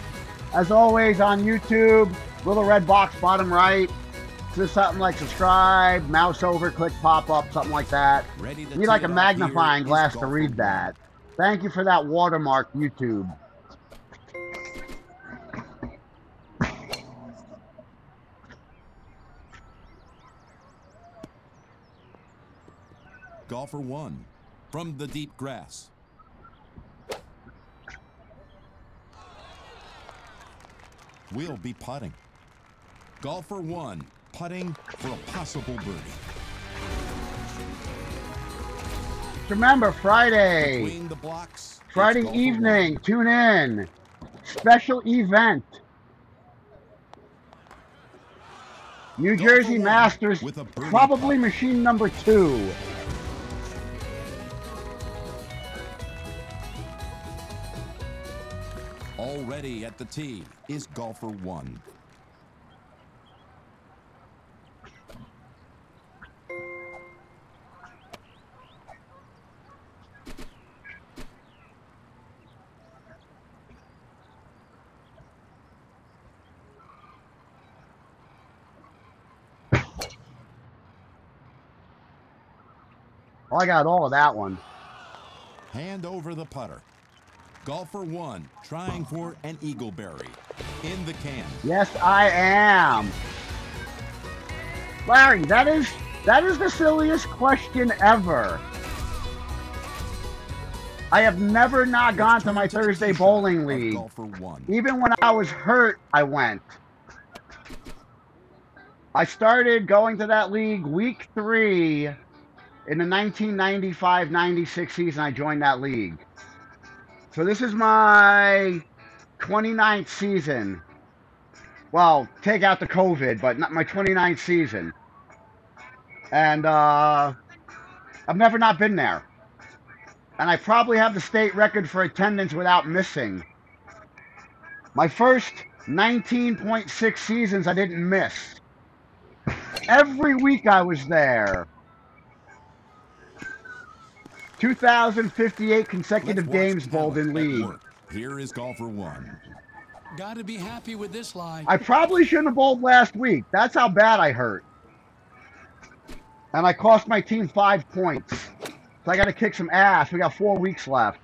as always on YouTube, little red box bottom right. Just something like subscribe, mouse over, click pop up, something like that. Ready to You need like a magnifying glass to read that. Thank you for that watermark, YouTube. Golfer one from the deep grass. We'll be putting. Golfer one putting for a possible birdie. Remember, Friday, Between the blocks. Friday evening, one. tune in. Special event. New Golfer Jersey Masters, with a probably putt. machine number two. Already at the tee is golfer one. I got all of that one. Hand over the putter. Golfer one trying for an eagleberry. In the can. Yes, I am. Larry, that is that is the silliest question ever. I have never not gone to my Thursday bowling league. Even when I was hurt, I went. I started going to that league week three in the 1995-96 season. I joined that league. So this is my 29th season. Well, take out the COVID, but not my 29th season. And uh, I've never not been there. And I probably have the state record for attendance without missing. My first 19.6 seasons I didn't miss. Every week I was there. 2,058 consecutive games bowled in league. work. Here is golfer one. Got to be happy with this lie. I probably shouldn't have bowled last week. That's how bad I hurt. And I cost my team five points. So I got to kick some ass. We got four weeks left.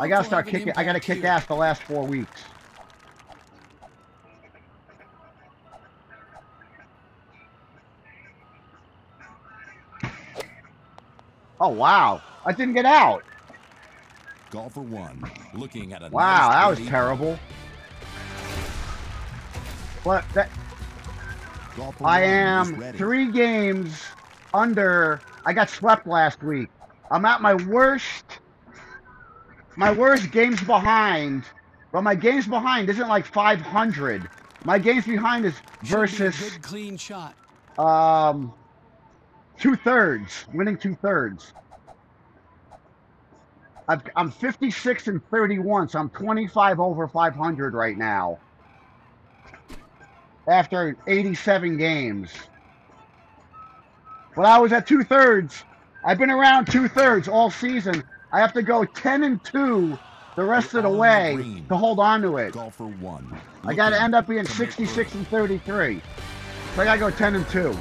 I got to start kicking. I got to kick here. ass the last four weeks. Oh wow! I didn't get out. Golfer one, looking at a Wow, nice that was terrible. But that Golfer I am three games under. I got swept last week. I'm at my worst. My worst games behind, but my games behind isn't like 500. My games behind is versus good clean shot. um two thirds, winning two thirds. I've, I'm 56 and 31, so I'm 25 over 500 right now. After 87 games. But I was at two thirds. I've been around two thirds all season. I have to go 10 and 2 the rest You're of the way to hold on to it. Golfer one. I got to end up being 66 and 33. So I got to go 10 and 2.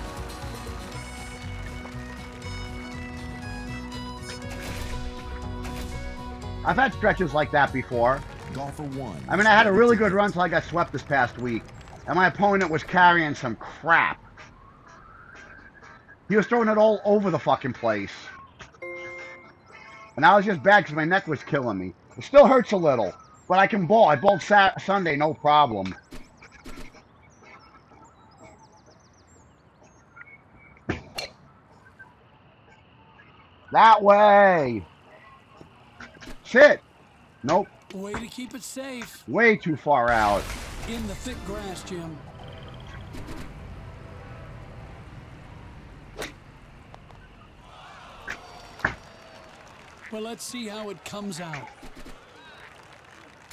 I've had stretches like that before. Golfer one. I mean, I had a really good run until I got swept this past week. And my opponent was carrying some crap. He was throwing it all over the fucking place. And I was just bad because my neck was killing me. It still hurts a little, but I can bowl. I bowled Sat- Sunday, no problem. That way. Shit. Nope. Way to keep it safe. Way too far out. In the thick grass, Jim. Well, let's see how it comes out.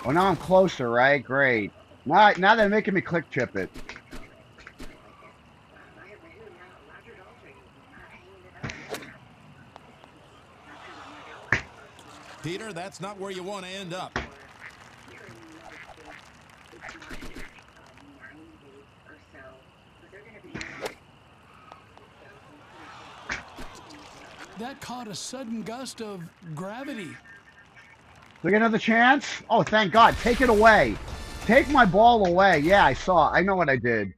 Oh, now I'm closer, right? Great. Now, now they're making me click chip it. Peter, that's not where you want to end up. That caught a sudden gust of gravity. Do I get another chance? Oh, thank God. Take it away. Take my ball away. Yeah, I saw. I know what I did.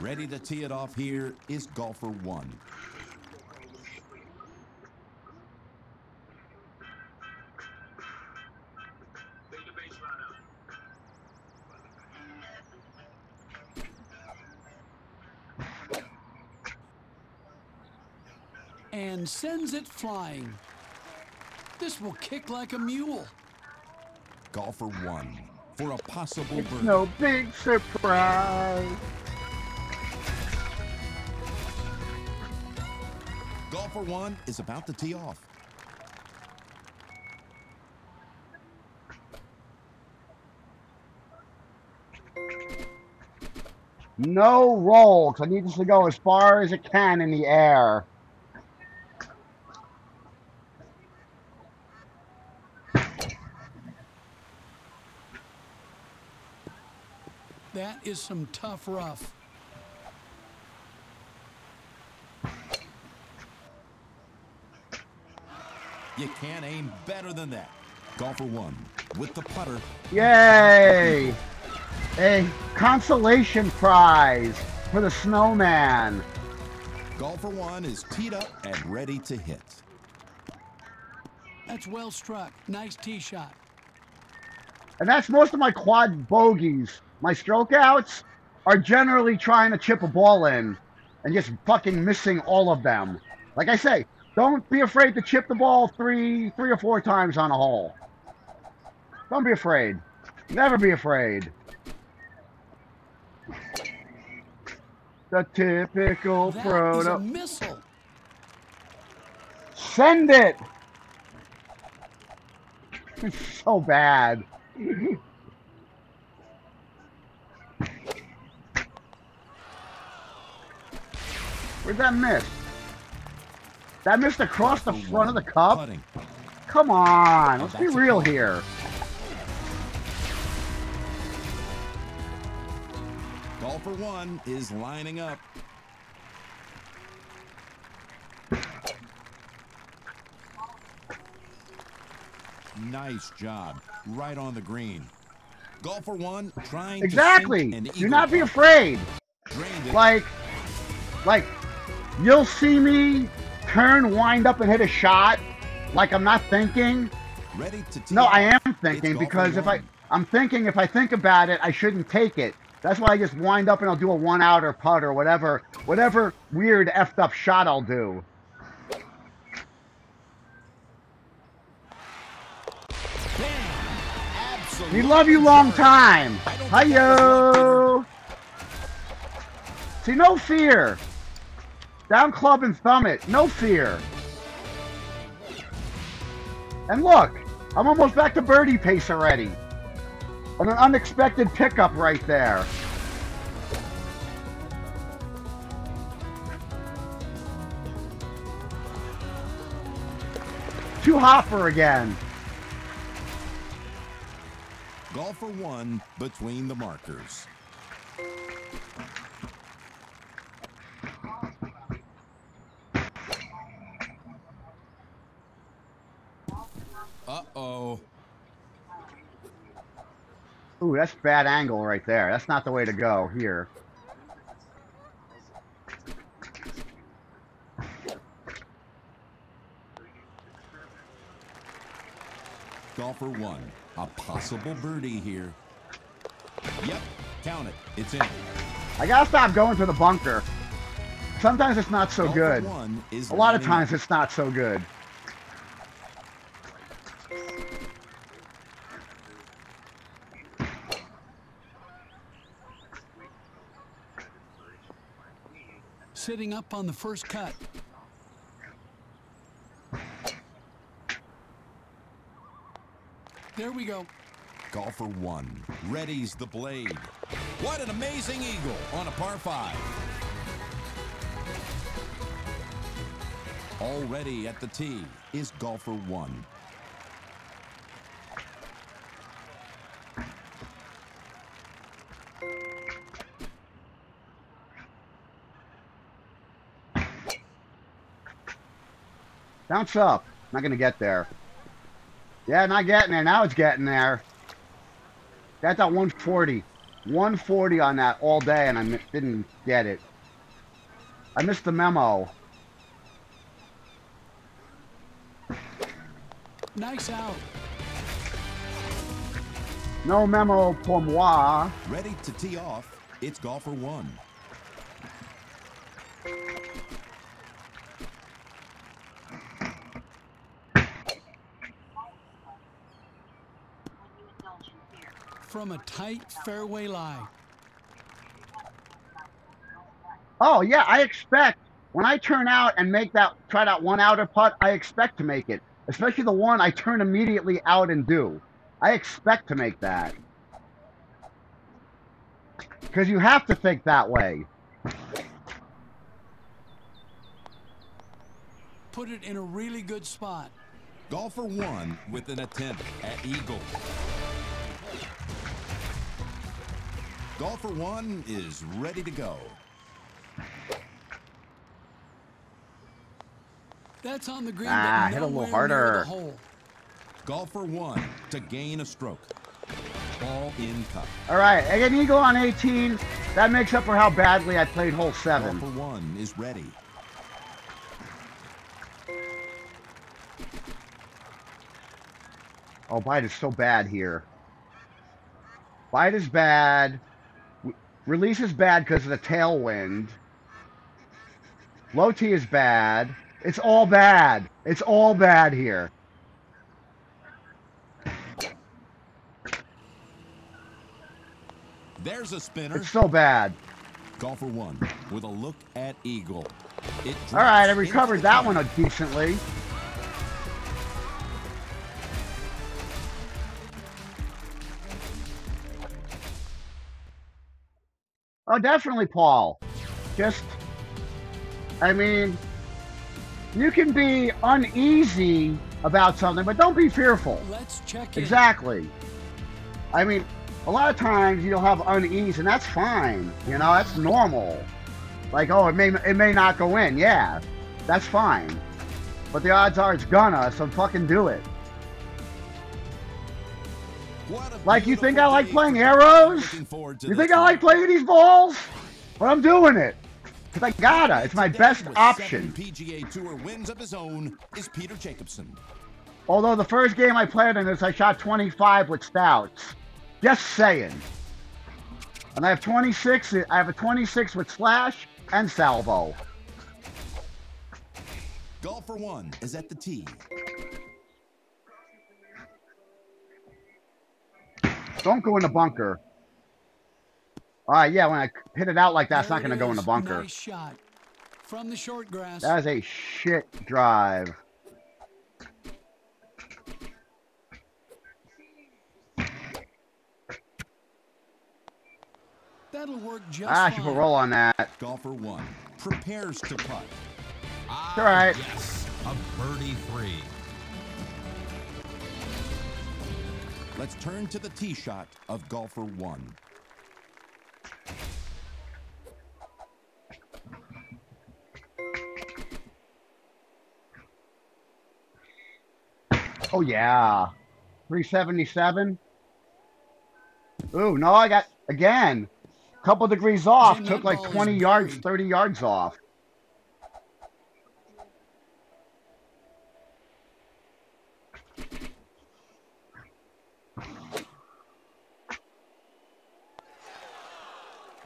Ready to tee it off here is golfer one. And sends it flying. This will kick like a mule. Golfer one for a possible It's birdie. no big surprise. Golfer one is about to tee off. No roll, 'cause I need this to go as far as it can in the air. That is some tough rough. You can't aim better than that. Golfer one with the putter. Yay! A consolation prize for the snowman. Golfer one is teed up and ready to hit. That's well struck. Nice tee shot. And that's most of my quad bogeys. My stroke outs are generally trying to chip a ball in and just fucking missing all of them. Like I say, Don't be afraid to chip the ball three, three or four times on a hole. Don't be afraid. Never be afraid. The typical That pro. is a missile. Send it. It's so bad. Where'd that miss? That missed across the front of the cup? Come on, let's oh, be that's a real here. Golfer one is lining up. Nice job. Right on the green. Golfer one trying to Exactly. Do not be afraid. Like, like, you'll see me turn, wind up, and hit a shot. Like I'm not thinking. Ready to tee No. I am thinking because if I. I'm thinking if I think about it, I shouldn't take it. That's why I just wind up and I'll do a one out or putt or whatever, whatever weird effed up shot I'll do. We love you long time. I don't think that was Hiyo. See, no fear. Down club and thumb it. No fear. And look, I'm almost back to birdie pace already. And an unexpected pickup right there. Two hopper again. Golfer one between the markers. Uh-oh. Ooh, that's bad angle right there. That's not the way to go here. Golfer one. A possible birdie here. Yep, count it. It's in. I gotta stop going to the bunker. Sometimes it's not so Golfer good. A lot of times it's not so good. Sitting up on the first cut. There we go. Golfer one. Readies the blade. What an amazing eagle on a par five. Already at the tee is golfer one. Bounce up. Not gonna get there. Yeah, not getting there. Now it's getting there. That's at 140. 140 on that all day, and I mi- didn't get it. I missed the memo. Nice out. No memo pour moi. Ready to tee off. It's golfer one. From a tight fairway lie. Oh yeah, I expect when I turn out and make that try that one outer putt, I expect to make it. Especially the one I turn immediately out and do. I expect to make that. Because you have to think that way. Put it in a really good spot. Golfer one with an attempt at eagle. Golfer one is ready to go. That's on the green, Ah, but hit a little nowhere near harder. Golfer one to gain a stroke. Ball in cup. All right, I get an eagle on 18. That makes up for how badly I played hole seven. Golfer one is ready. Oh, bite is so bad here. Bite is bad. Release is bad because of the tailwind. Low T is bad. It's all bad. It's all bad here. There's a spinner. It's so bad. Golfer one with a look at Eagle. It All right, I recovered that one decently. Oh, definitely, Paul. Just, I mean, you can be uneasy about something, but don't be fearful. Let's check in. Exactly. I mean, a lot of times you'll have unease, and that's fine. You know, that's normal. Like, oh, it may it may not go in. Yeah, that's fine. But the odds are it's gonna, so fucking do it. Like, you think I like playing arrows? Looking forward to You think I like playing these balls? But I'm doing it. Because I gotta. It's my best option. PGA Tour wins of his own is Peter Jacobsen. Although the first game I played in this, I shot 25 with stouts. Just saying. And I have 26. I have a 26 with slash and salvo. Golfer one is at the tee. Don't go in the bunker. All right, yeah, when I hit it out like that, it's not going to go in the bunker. Nice shot. From the short grass. That is a shit drive. That'll work just Ah, I should put roll on that. Golfer one prepares to putt. Ah, all right. Yes, a birdie three. Let's turn to the tee shot of golfer one. Oh, yeah. 377. Ooh, no, I got, again, a couple degrees off. Took like 20 yards, 30 yards off.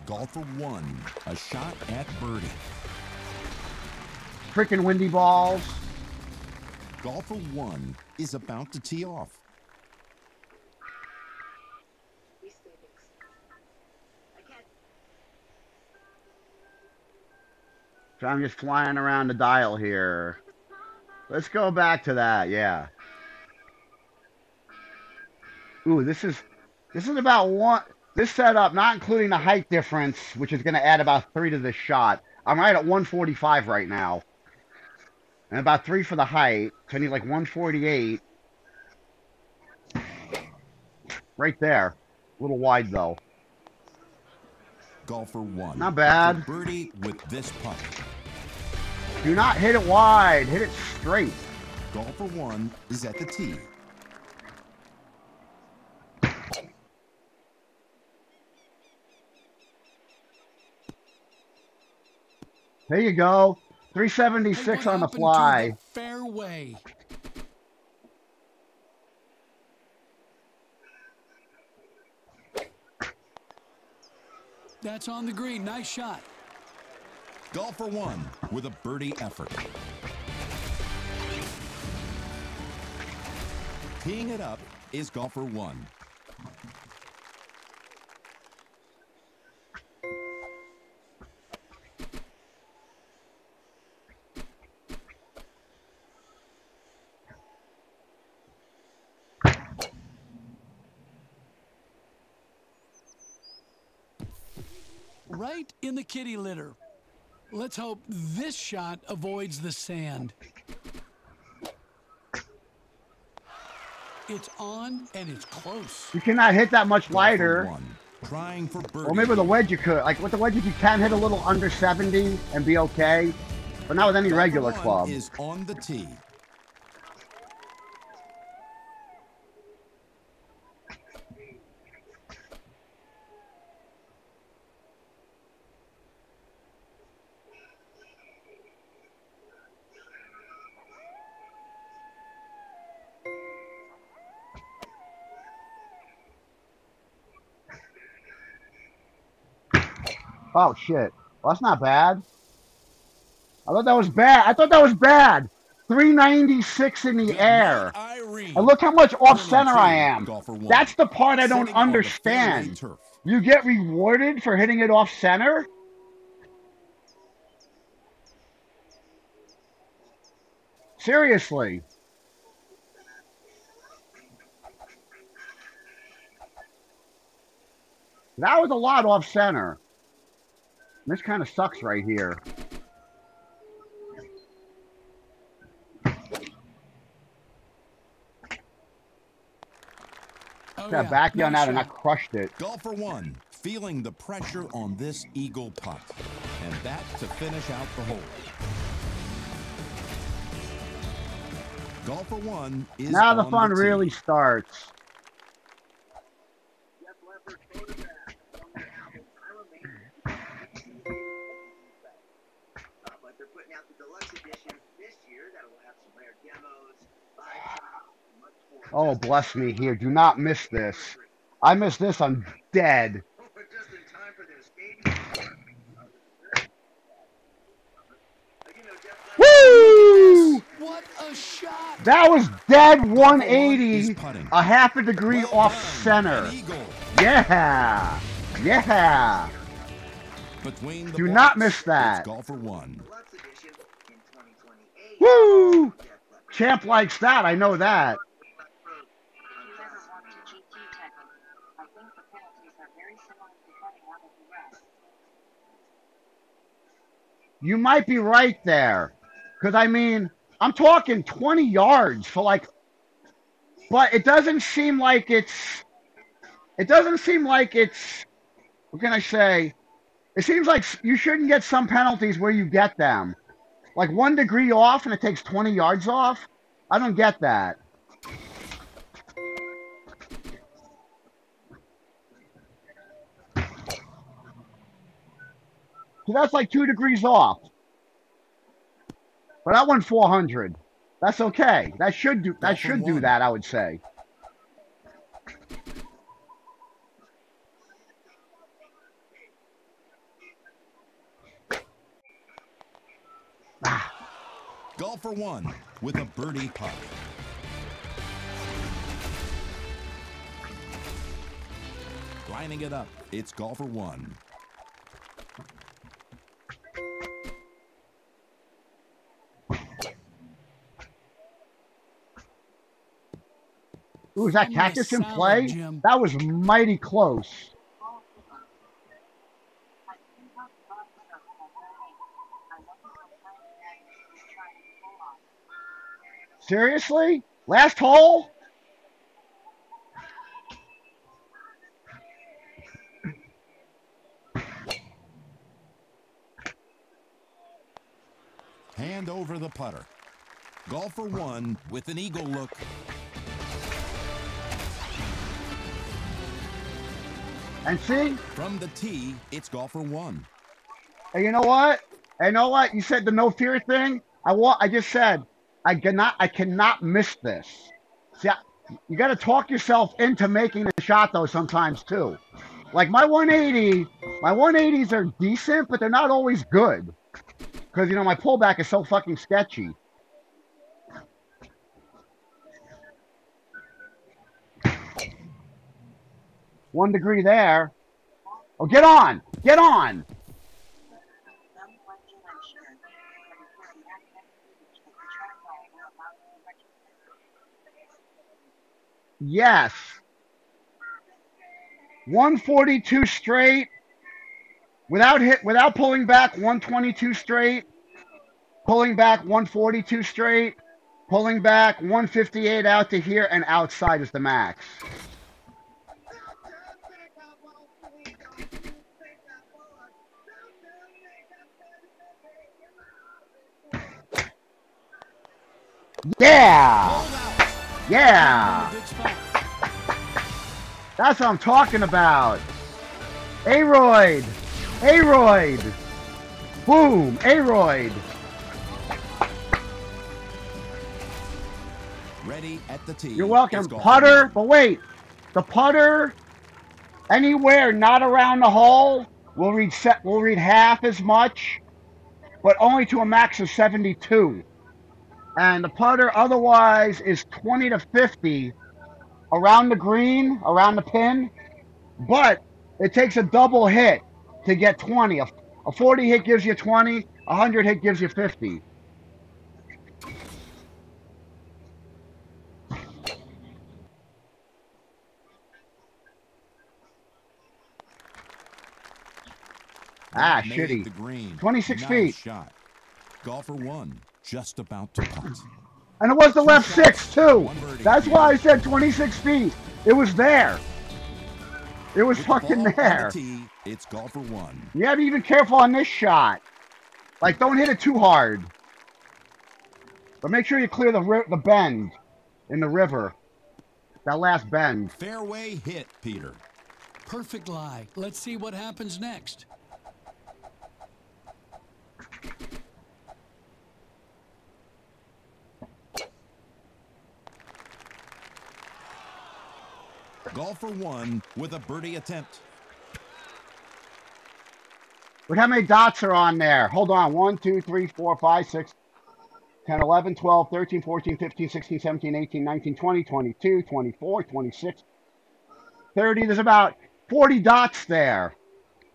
Golfer one, a shot at birdie. Freaking windy balls. Golfer one is about to tee off. So I'm just flying around the dial here. Let's go back to that, yeah. Ooh, this is this is about one this setup, not including the height difference, which is gonna add about three to this shot. I'm right at 145 right now. And about three for the height. So I need like 148. Right there. A little wide though. Golfer one. Not bad. birdie with this putt. Do not hit it wide. Hit it straight. Golfer one is at the tee. There you go. 376 on the fly. the fairway. That's on the green. Nice shot. Golfer one with a birdie effort. Teeing it up is golfer one. Right in the kitty litter. Let's hope this shot avoids the sand. It's on and it's close. You cannot hit that much lighter. trying for birdie. Or maybe with a wedge you could. Like with the wedges, you can hit a little under 70 and be okay. But not with any Golfer regular one club. is on the tee. Oh shit. Well, that's not bad. I thought that was bad. I thought that was bad. 396 in the air. And look how much off center I am. That's the part I don't Sitting on the fairway understand. You get rewarded for hitting it off center? Seriously. That was a lot off center. This kind of sucks right here. Oh, Got yeah. back on nice that and I crushed it. Golfer one, feeling the pressure on this eagle putt. And that to finish out the hole. Golfer one is Now the fun tee. really starts. Oh, bless me here. Do not miss this. I miss this, I'm dead. Woo! What a shot! That was dead 180, a half a degree Well off center. Yeah! Yeah! Do not miss that. Golfer one. Deluxe edition in 2028. Woo! Champ likes that, I know that. You might be right there. Because, I mean, I'm talking 20 yards for like. But it doesn't seem like it's. It doesn't seem like it's. What can I say? It seems like you shouldn't get some penalties where you get them. Like one degree off and it takes 20 yards off? I don't get that. So that's like two degrees off. But that went 400. That's okay. That should do. That should do that. I would say. Golfer one with a birdie putt. Lining it up, it's golfer one. Ooh, is that cactus in play? Jim. That was mighty close. I think I've got stuff that I I wasn't sometimes that is trying to pull on. Seriously? Last hole? Hand over the putter. Golfer one with an eagle look. And see? From the tee, it's golfer one. And you know what? And you know what? You said the no fear thing. I want. I just said I cannot. I cannot miss this. See, I, you got to talk yourself into making the shot though. Sometimes too. Like my 180, my 180s are decent, but they're not always good. Because you know my pullback is so fucking sketchy. One degree there. Oh, get on! Get on! Yes. 142 straight. Without hit without pulling back 122 straight. Pulling back 142 straight. Pulling back 158 out to here and outside is the max. Yeah. Yeah. That's what I'm talking about. Aroid. Aroid. Boom. Aroid. Ready at the tee. You're welcome. Putter. But wait. The putter anywhere not around the hole will read set will read half as much. but only to a max of 72. And the putter otherwise is 20 to 50 around the green, around the pin, but it takes a double hit to get 20. A, a 40 hit gives you 20, a 100 hit gives you 50. Ah, shitty. The green. 26 Nice feet. shot. Golfer one, just about to putt. And it was the left six, too. That's why I said 26 feet. It was there. It was With the fucking the there. tee, it's golfer one. You have to be even careful on this shot. Like, don't hit it too hard. But make sure you clear the the bend in the river. That last bend. Fairway hit, Peter. Perfect lie. Let's see what happens next. Golfer one with a birdie attempt. Look how many dots are on there. Hold on. 1, 2, 3, 4, 5, 6, 10, 11, 12, 13, 14, 15, 16, 17, 18, 19, 20, 22, 24, 26, 30. There's about 40 dots there.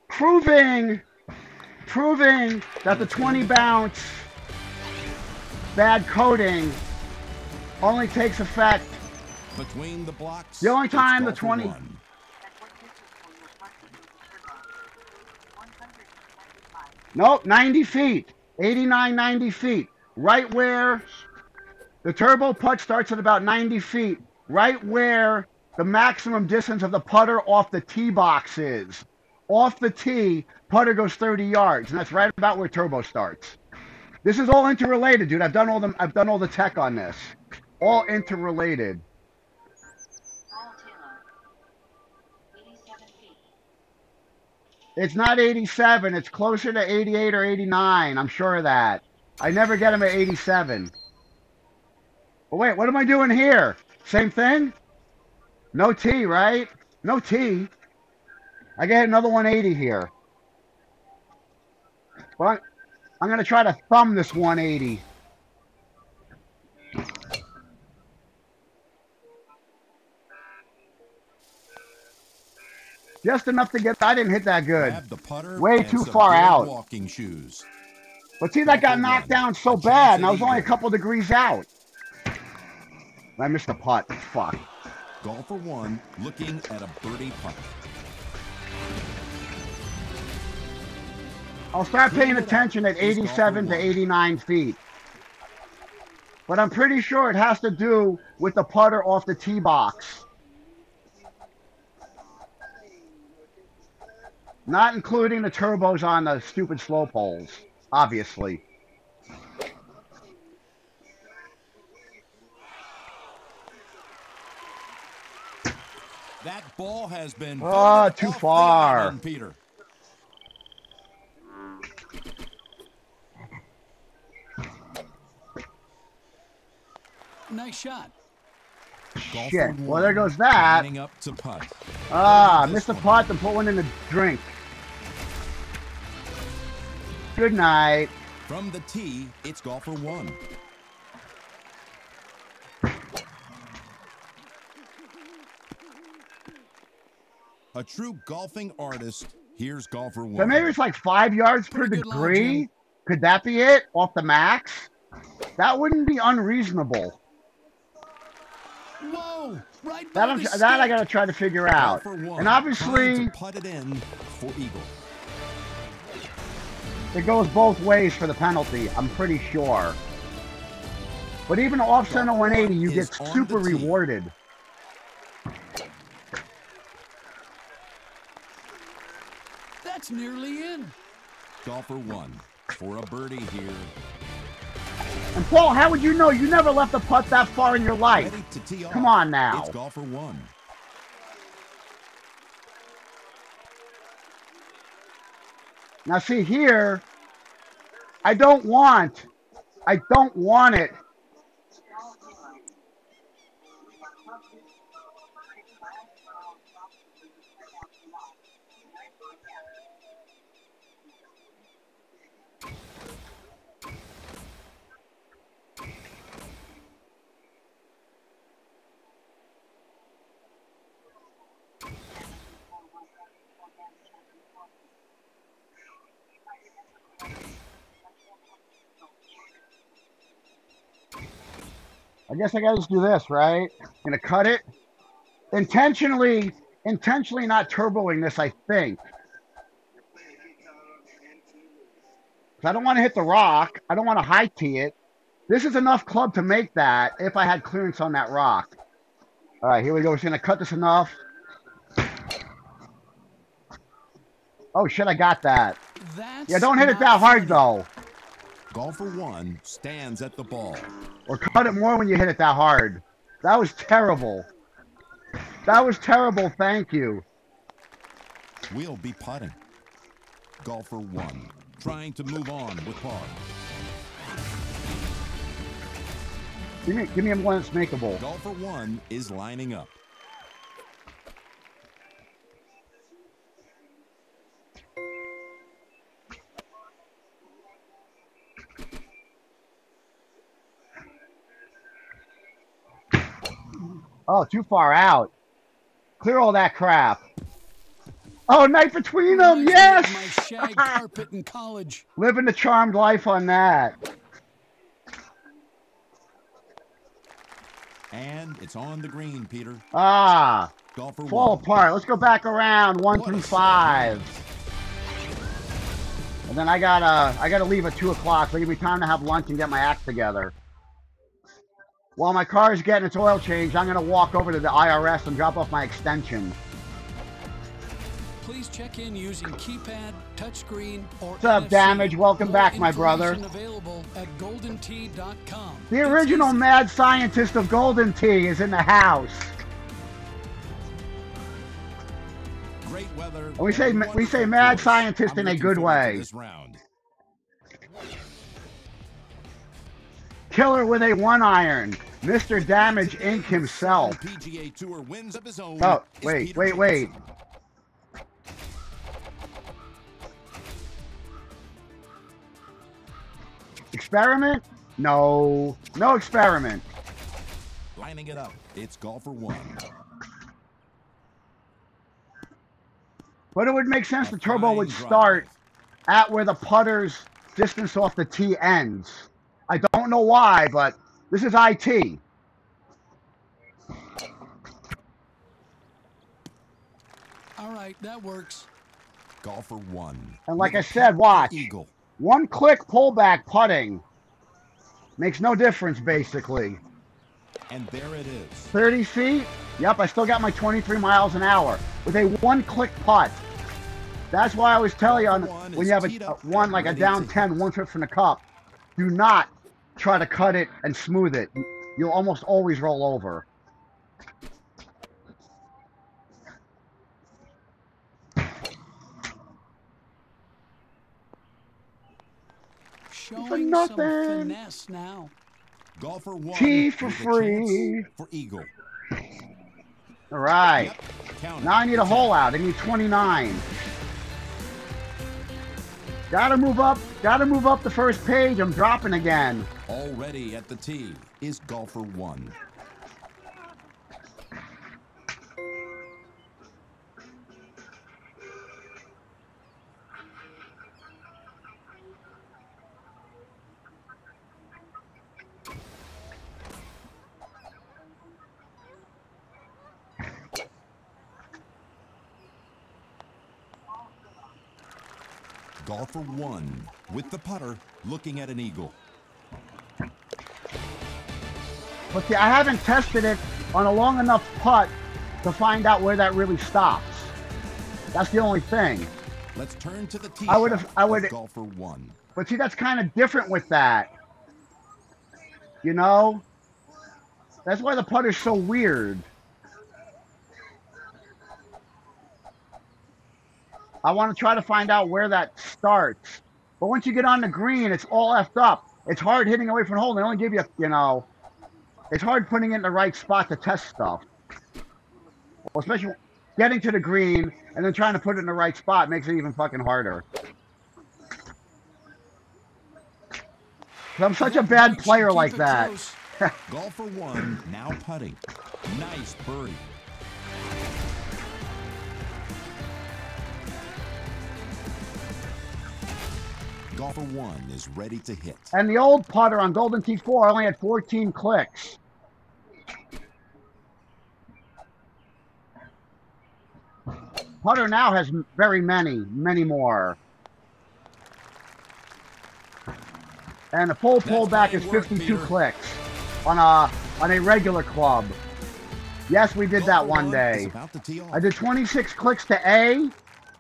Proving, proving that the 20 bounce bad coding only takes effect. Between the blocks. The only time the 20 one. And what distance will your putt be to the 195. Nope, 90 feet. 89, 90 feet. Right where the turbo putt starts at about 90 feet. Right where the maximum distance of the putter off the tee box is. Off the tee, putter goes 30 yards, and that's right about where turbo starts. This is all interrelated, dude. I've done all the I've done all the tech on this. All interrelated. Paul Taylor. 87 feet. It's not 87. It's closer to 88 or 89. I'm sure of that. I never get them at 87. But wait, what am I doing here? Same thing? No T, right? No T. I get another 180 here. But I'm going to try to thumb this 180. Just enough to get. I didn't hit that good. Grab the putter Way too far out. Walking shoes. But see, that got knocked down so bad, and I was only a couple degrees out. I missed the putt. Fuck. Golfer one looking at a birdie putt. I'll start paying Clean it up. attention at 87 to 89 feet. But I'm pretty sure it has to do with the putter off the tee box. Not including the turbos on the stupid slope poles, obviously. That ball has been Ah, voted too far. island, Peter. Nice shot. Shit. Well, there goes that. up to putt. Ah, missed the putt and put one in the drink. Good night. From the tee, it's golfer one. A true golfing artist. Here's golfer one. So maybe it's like five yards per Pretty degree. Could that be it off the max? That wouldn't be unreasonable. Whoa! Right That, I'm, that I gotta try to figure out. One And obviously, trying it in for eagle. it goes both ways for the penalty. I'm pretty sure. But even off center 180, you get super rewarded. That's nearly in. Golfer one for a birdie here. And Paul, how would you know? You never left a putt that far in your life. Ready to tee off. Come on now. It's golfer one. Now see here, I don't want, I don't want it. I guess I gotta just do this, right? I'm Gonna cut it. Intentionally, intentionally not turboing this, I think. I don't want to hit the rock. I don't want to high tee it. This is enough club to make that if I had clearance on that rock. All right, here we go. We're gonna cut this enough. Oh shit, I got that. That's Yeah, don't hit it that hard though. Golfer one stands at the ball. Or cut it more when you hit it that hard. That was terrible. That was terrible, thank you. We'll be putting. Golfer one trying to move on with par. Give me give me one that's makeable. Golfer one is lining up. Oh, too far out. Clear all that crap. Oh, night between them, Reminds me of yes! My shag carpet in college. Living the charmed life on that. And it's on the green, Peter. Ah, Golfer fall one. apart. Let's go back around one what through five. And then I gotta I gotta leave at two o'clock, so give me time to have lunch and get my act together. While my car is getting its oil changed, I'm gonna walk over to the IRS and drop off my extension. Please check in using keypad, touchscreen, or What's up, NFC. Damage? Welcome back, my brother. Available at goldentee.com. The original mad scientist of Golden Tee is in the house. Great weather. We say- we say mad scientist in a good to way. Killer with a one iron. Mr. Damage Inc. himself. PGA Tour wins of his own. Oh, wait, wait, wait. Experiment? No. No experiment. Lining it up. It's golfer one. But it would make sense the turbo would start at where the putter's distance off the tee ends. I don't know why, but this is IT. All right, that works. Golfer one. And like I said, watch. Eagle. One click pullback putting makes no difference, basically. And there it is. 30 feet? Yep, I still got my 23 miles an hour with a one click putt. That's why I always tell you on when you have a, a one like a down to- 10, one trip from the cup, do not try to cut it and smooth it. You'll almost always roll over. Showing some nothing. finesse now. Golfer one. Tee for with a chance free. For eagle. All right. Yep. Now I need a hole out. I need 29. Gotta move up. Gotta move up the first page. I'm dropping again. Already at the tee is golfer one. Golfer one with the putter looking at an eagle. But see, I haven't tested it on a long enough putt to find out where that really stops. That's the only thing. Let's turn to the tee. I would've- shot I would- Golfer one. But see, that's kind of different with that. You know? That's why the putt is so weird. I want to try to find out where that starts. But once you get on the green, it's all effed up. It's hard hitting away from the hole. They only give you, you know, it's hard putting it in the right spot to test stuff. Well, especially getting to the green and then trying to put it in the right spot makes it even fucking harder. I'm such a bad player like that. Golfer one, now putting. Nice birdie. Golfer one is ready to hit. And the old putter on Golden T4 only had 14 clicks. Putter now has very many, many more. And the full That's pullback is fine work, 52 clicks on a on a regular club. Yes, we did that one day. about to tee off. I did 26 clicks to A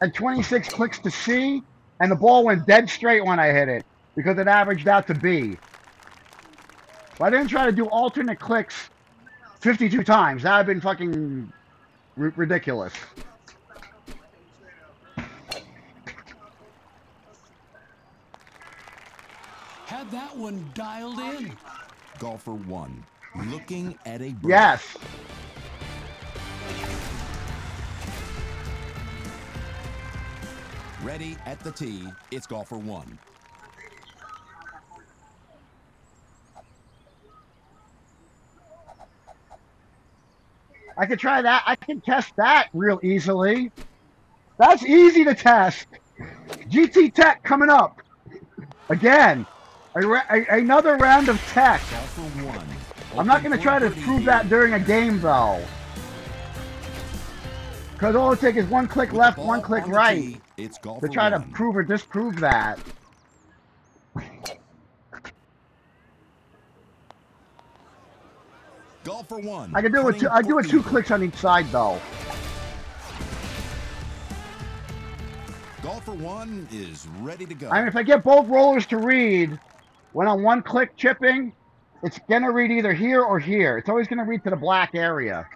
and 26 clicks to C, and the ball went dead straight when I hit it because it averaged out to B. But I didn't try to do alternate clicks 52 times. That would have been fucking r- ridiculous. Had that one dialed in. Golfer one looking at a birdie. Yes. Ready at the tee. It's golfer one. I could try that. I can test that real easily. That's easy to test. GT Tech coming up. Again, a ra- a- another round of tech. One. I'm not going to try to prove that during a game, though. Because all it takes is one click left, one click right it's to try to prove or disprove that. Golfer one. I can do it. Two, I do it two clicks on each side, though. Golfer one is ready to go. I mean, if I get both rollers to read when I'm one click chipping, it's gonna read either here or here. It's always gonna read to the black area.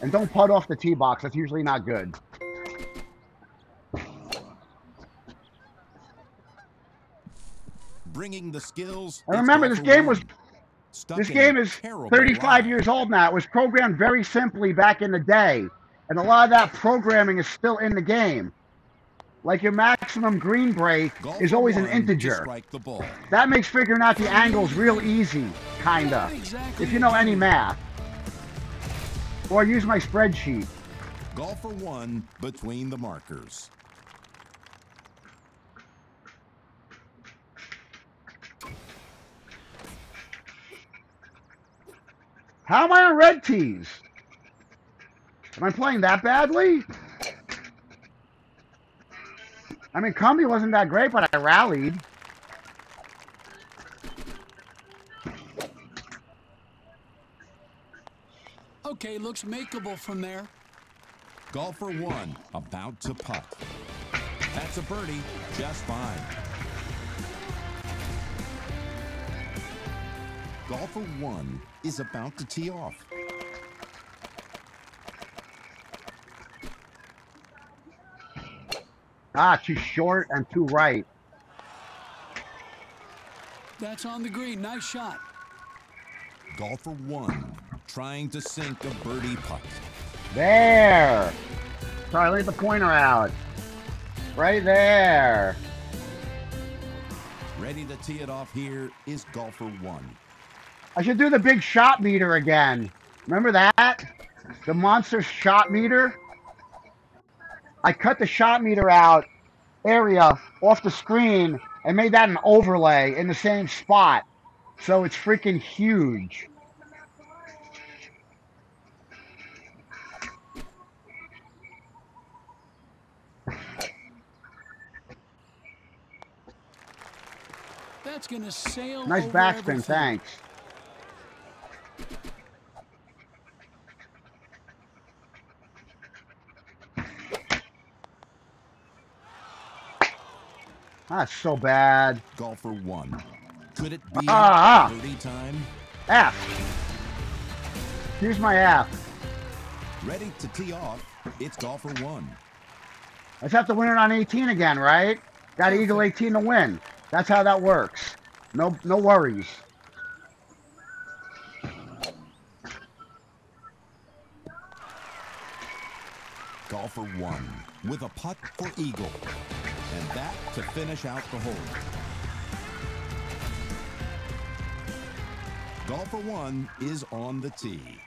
And don't putt off the tee box. That's usually not good. Bringing the skills. And remember, this game was this game is 35 lie. years old now. It was programmed very simply back in the day, and a lot of that programming is still in the game. Like your maximum green break is always an integer. Strike the ball. That makes figuring out the angles real easy, kinda. Exactly If you know any math. Or use my spreadsheet. Golfer one between the markers. How am I on red tees? Am I playing that badly? I mean, Cumby wasn't that great, but I rallied. Okay, looks makeable from there. Golfer one about to putt. That's a birdie, just fine. Golfer one is about to tee off. Ah, too short and too right. That's on the green. Nice shot. Golfer one trying to sink a birdie putt. There. Sorry, leave the pointer out. Right there. Ready to tee it off here is golfer one. I should do the big shot meter again. Remember that? The monster shot meter? I cut the shot meter out area off the screen and made that an overlay in the same spot. So it's freaking huge. That's to sail Nice backspin, everything. thanks. That's so bad. Golfer one. Could it be Ah, ah. birdie time? F. Here's my F. Ready to tee off. It's golfer one. I just have to win it on 18 again, right? Got Eagle 18 to win. That's how that works. No, no worries. Golfer one with a putt for eagle. And that to finish out the hole. Golfer one is on the tee.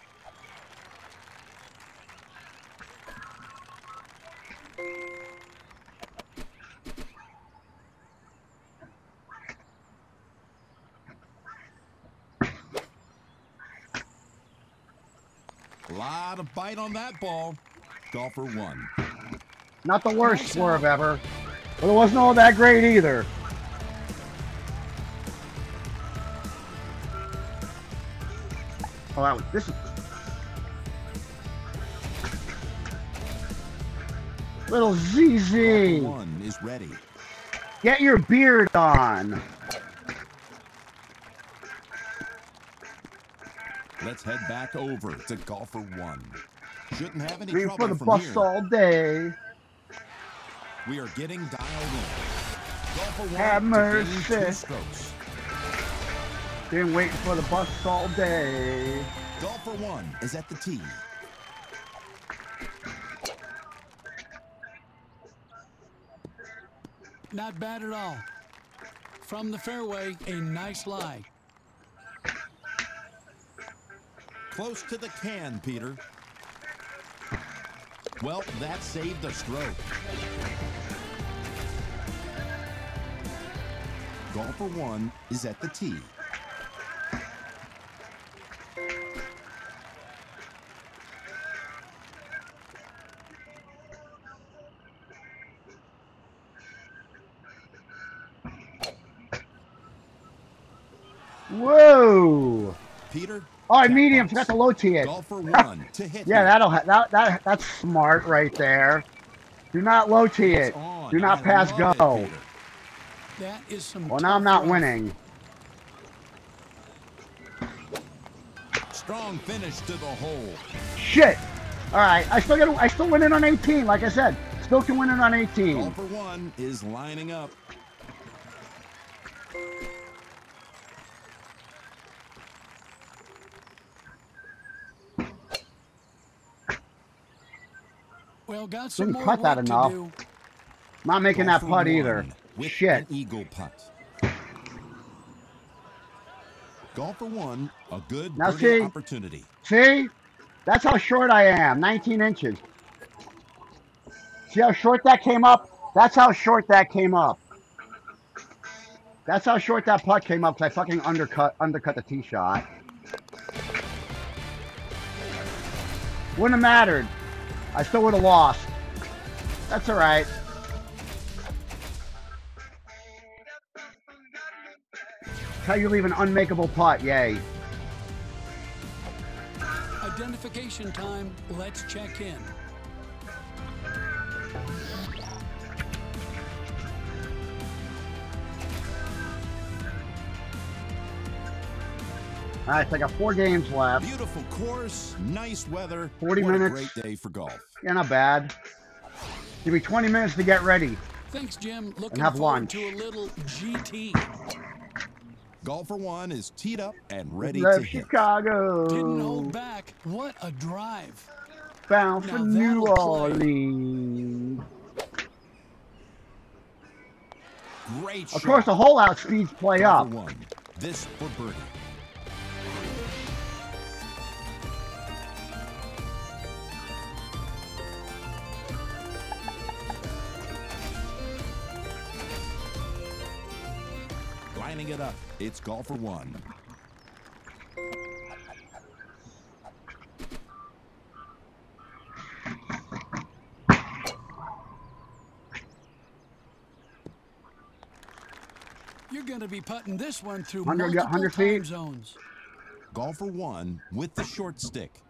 Lot of bite on that ball. Golfer one. Not the worst swerve ever. But it wasn't all that great either. Oh, that was, this is. Little Golfer ZZ. one is ready. Get your beard on. Let's head back over to golfer one. Shouldn't have any Waiting trouble for the from bus here. all day. We are getting Have to gain mercy. Been waiting for the bus all day. Golfer one is at the tee. Not bad at all. From the fairway, a nice lie. Close to the can, Peter. Well, that saved a stroke. Golfer one is at the tee. Whoa! Peter, Oh, I medium. Forgot to low tee it. golfer one to hit. Yeah, that'll ha- that that that's smart right there. Do not low tee it. Do not pass it, go. Peter. That is some. Well, now I'm not winning. Strong finish to the hole. Shit. All right, I still get. I still win it on 18. Like I said, still can win it on 18. Golfer one is lining up. Well, got some Didn't more cut that enough. Not making that putt either. With Shit. An eagle putt. Golfer one, a good Now birdie see- opportunity. See? That's how short I am. 19 inches. See how short that came up? That's how short that came up. That's how short that putt came up because I fucking undercut undercut the tee shot. Wouldn't have mattered. I still would have lost. That's all How you leave an unmakeable putt? Yay. Identification time. Let's check in. All right, so I got four games left. Beautiful course, nice weather. 40 what minutes. a great day for golf. Yeah, not bad. Give me 20 minutes to get ready. Thanks, Jim. Looking have forward lunch. to a little GT. Golfer one is teed up and ready Left to hit. Chicago. Didn't hold back. What a drive. Bound for Now New. Orleans. Great Of course, the hole out speeds play Golfer up. one. This for birdie. Lining it up, it's golfer one. You're going to be putting this one through 100 multiple 100 time feet. zones. Golfer one with the short stick.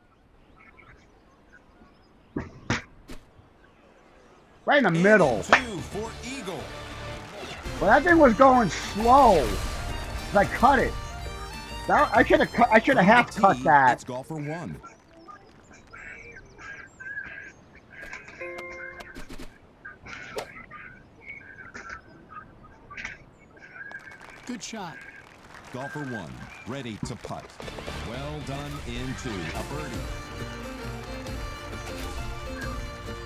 Right in the And middle. Two for eagle. But that thing was going slow. I cut it. That, I should have. I should have half cut that. It's golfer one. Good shot. Golfer one, ready to putt. Well done into a birdie.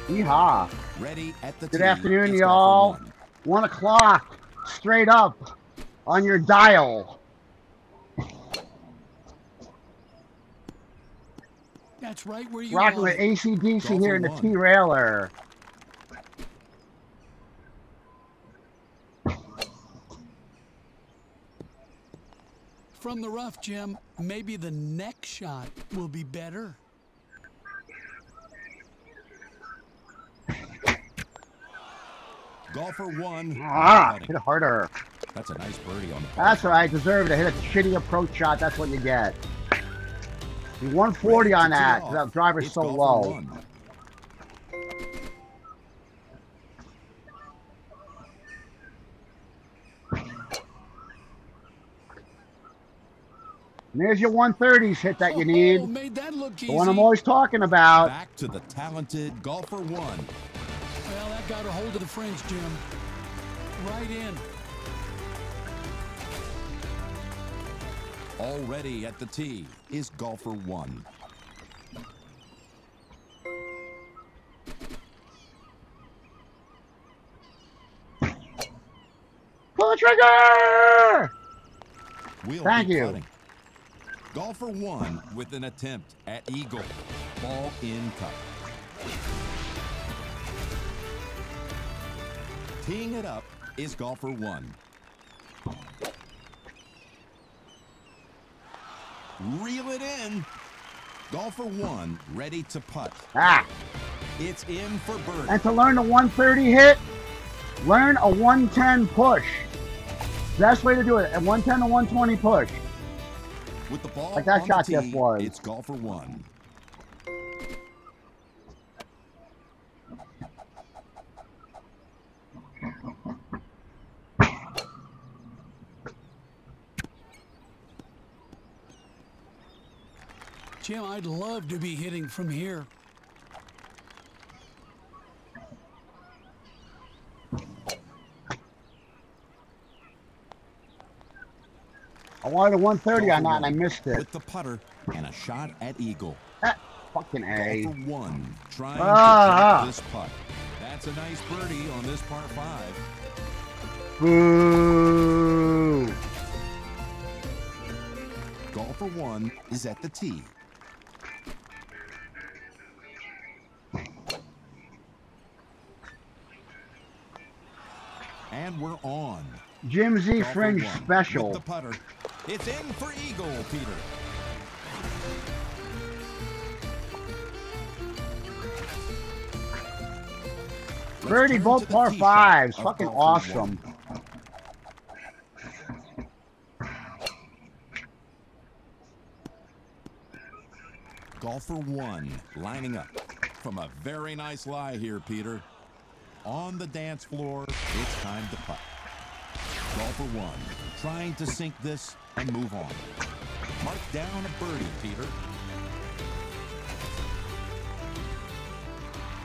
Yeehaw. Ready at the Good tee. afternoon, y'all. one. One o'clock. Straight up on your dial. That's right where you Rocking with ACDC Dolphin here in the. T-Railer. From the rough, Jim, maybe the next shot will be better. Golfer one. Ah, hit harder. That's a nice birdie on the That's all right. Deserve it. I hit a shitty approach shot. That's what you get. You 140 on that. That driver's It's so low. And there's your 130s hit that you need. Oh, made that look easy. The one I'm always talking about. Back to the talented golfer one. Well, that got a hold of the fringe, Jim. Right in. Already at the tee is golfer one. Pull the trigger! We'll Thank you. putting. Golfer one with an attempt at eagle. Ball in cup. Teeing it up is golfer one. Reel it in. Golfer one ready to putt. Ah, It's in for birdie. and to learn the 130 hit, learn a 110 push. Best way to do it, a 110 to 120 push. With the ball Like that shot the just was. it's golfer one. Jim, I'd love to be hitting from here. I wanted a 130 on that and I missed it. With the putter and a shot at eagle. Ah, fucking A. One trying Ah. to this putt. That's a nice birdie on this par five. Boo! Golfer one is at the tee. And we're on. Jim Z Fringe one Special. The putter. It's in for eagle, Peter. Let's Birdie, both par fives. Fucking awesome. one. Golfer one lining up from a very nice lie here, Peter. On the dance floor, it's time to putt. Golfer one trying to sink this and move on. Mark down a birdie, Peter.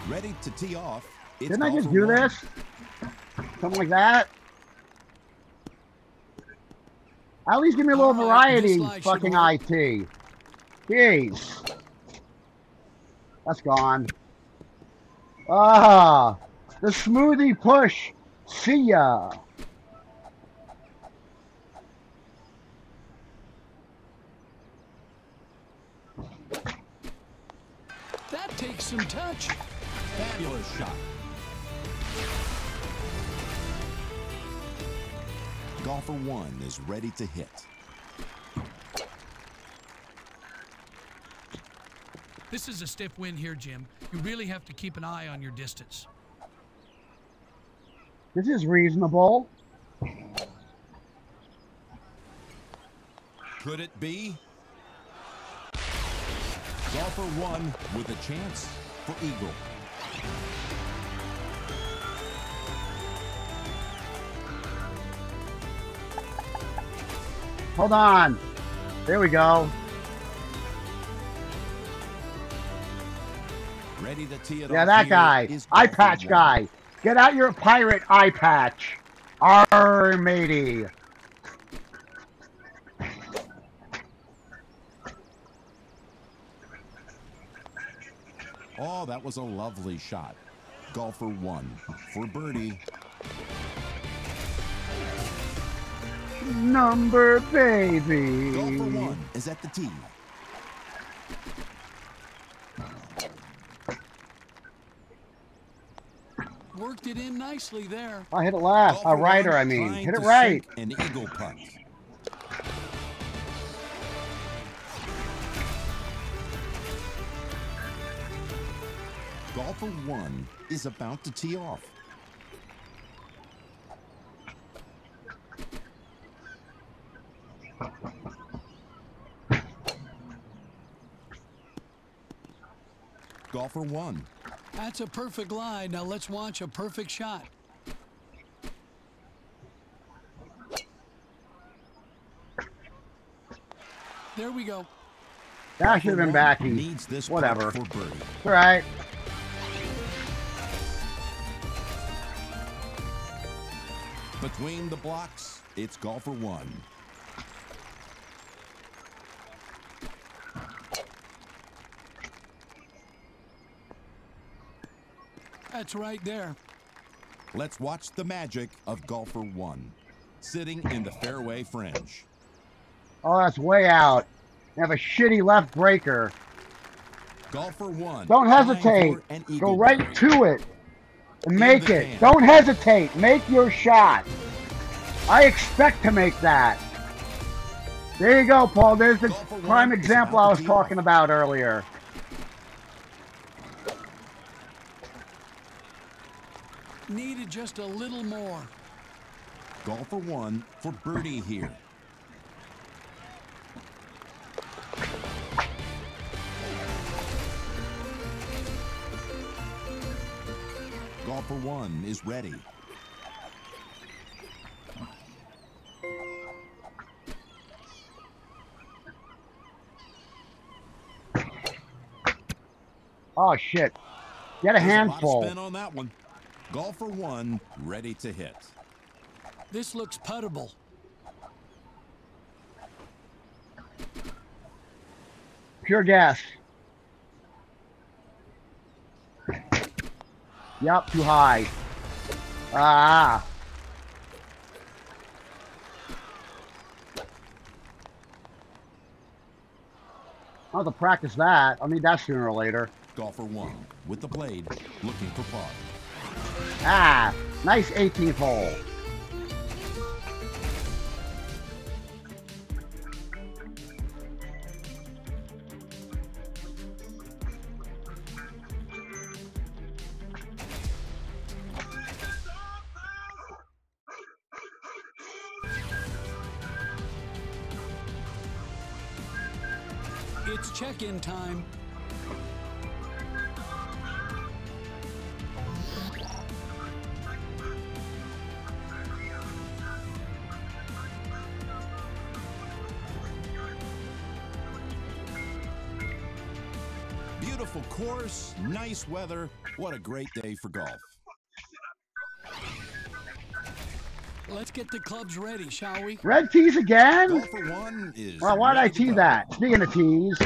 Ready to tee off. It's Didn't I just golfer do one. this? Something like that? At least give me a little All right, variety, lie fucking. IT. Jeez. That's gone. Ah, the smoothie push. See ya. That takes some touch. Fabulous shot. Golfer one is ready to hit. This is a stiff win here, Jim. You really have to keep an eye on your distance. This is reasonable. Could it be? Golfer one with a chance for eagle. Hold on. There we go. Ready to tee it Yeah, that guy. is Eye patch guy. Get out your pirate eye patch. Arr, matey. Oh, that was a lovely shot. Golfer one for birdie. Number baby. Golfer one is at the tee. worked it in nicely there. I hit it last. A rider, I mean. Hit it right. An eagle punt. Golfer one is about to tee off. Golfer one that's a perfect lie. Now let's watch a perfect shot. There we go. That should have been One backing. Needs this Whatever. for birdie. All right. Between the blocks, it's golfer one. That's right there. Let's watch the magic of golfer one. Sitting in the fairway fringe. Oh, that's way out. You have a shitty left breaker. Golfer one. Don't hesitate. Go right birdie. to it. And make it. can. Don't hesitate. Make your shot. I expect to make that. There you go, Paul. There's the Golfer prime example I was talking about earlier. Needed just a little more. Golfer one for birdie here. Golfer one is ready. Oh shit. Get a There's a lot handful. spin on that one. Golfer one ready to hit. This looks puttable. Pure gas. Yep, too high. Ah. I'll have to practice that. I'll need that sooner or later. Golfer one with the blade looking for par. Ah, nice 18th hole. It's check-in time. Nice weather. What a great day for golf. Let's get the clubs ready, shall we? Red tees again? Golfer one is. Well, why'd I tee that? Speaking of tees,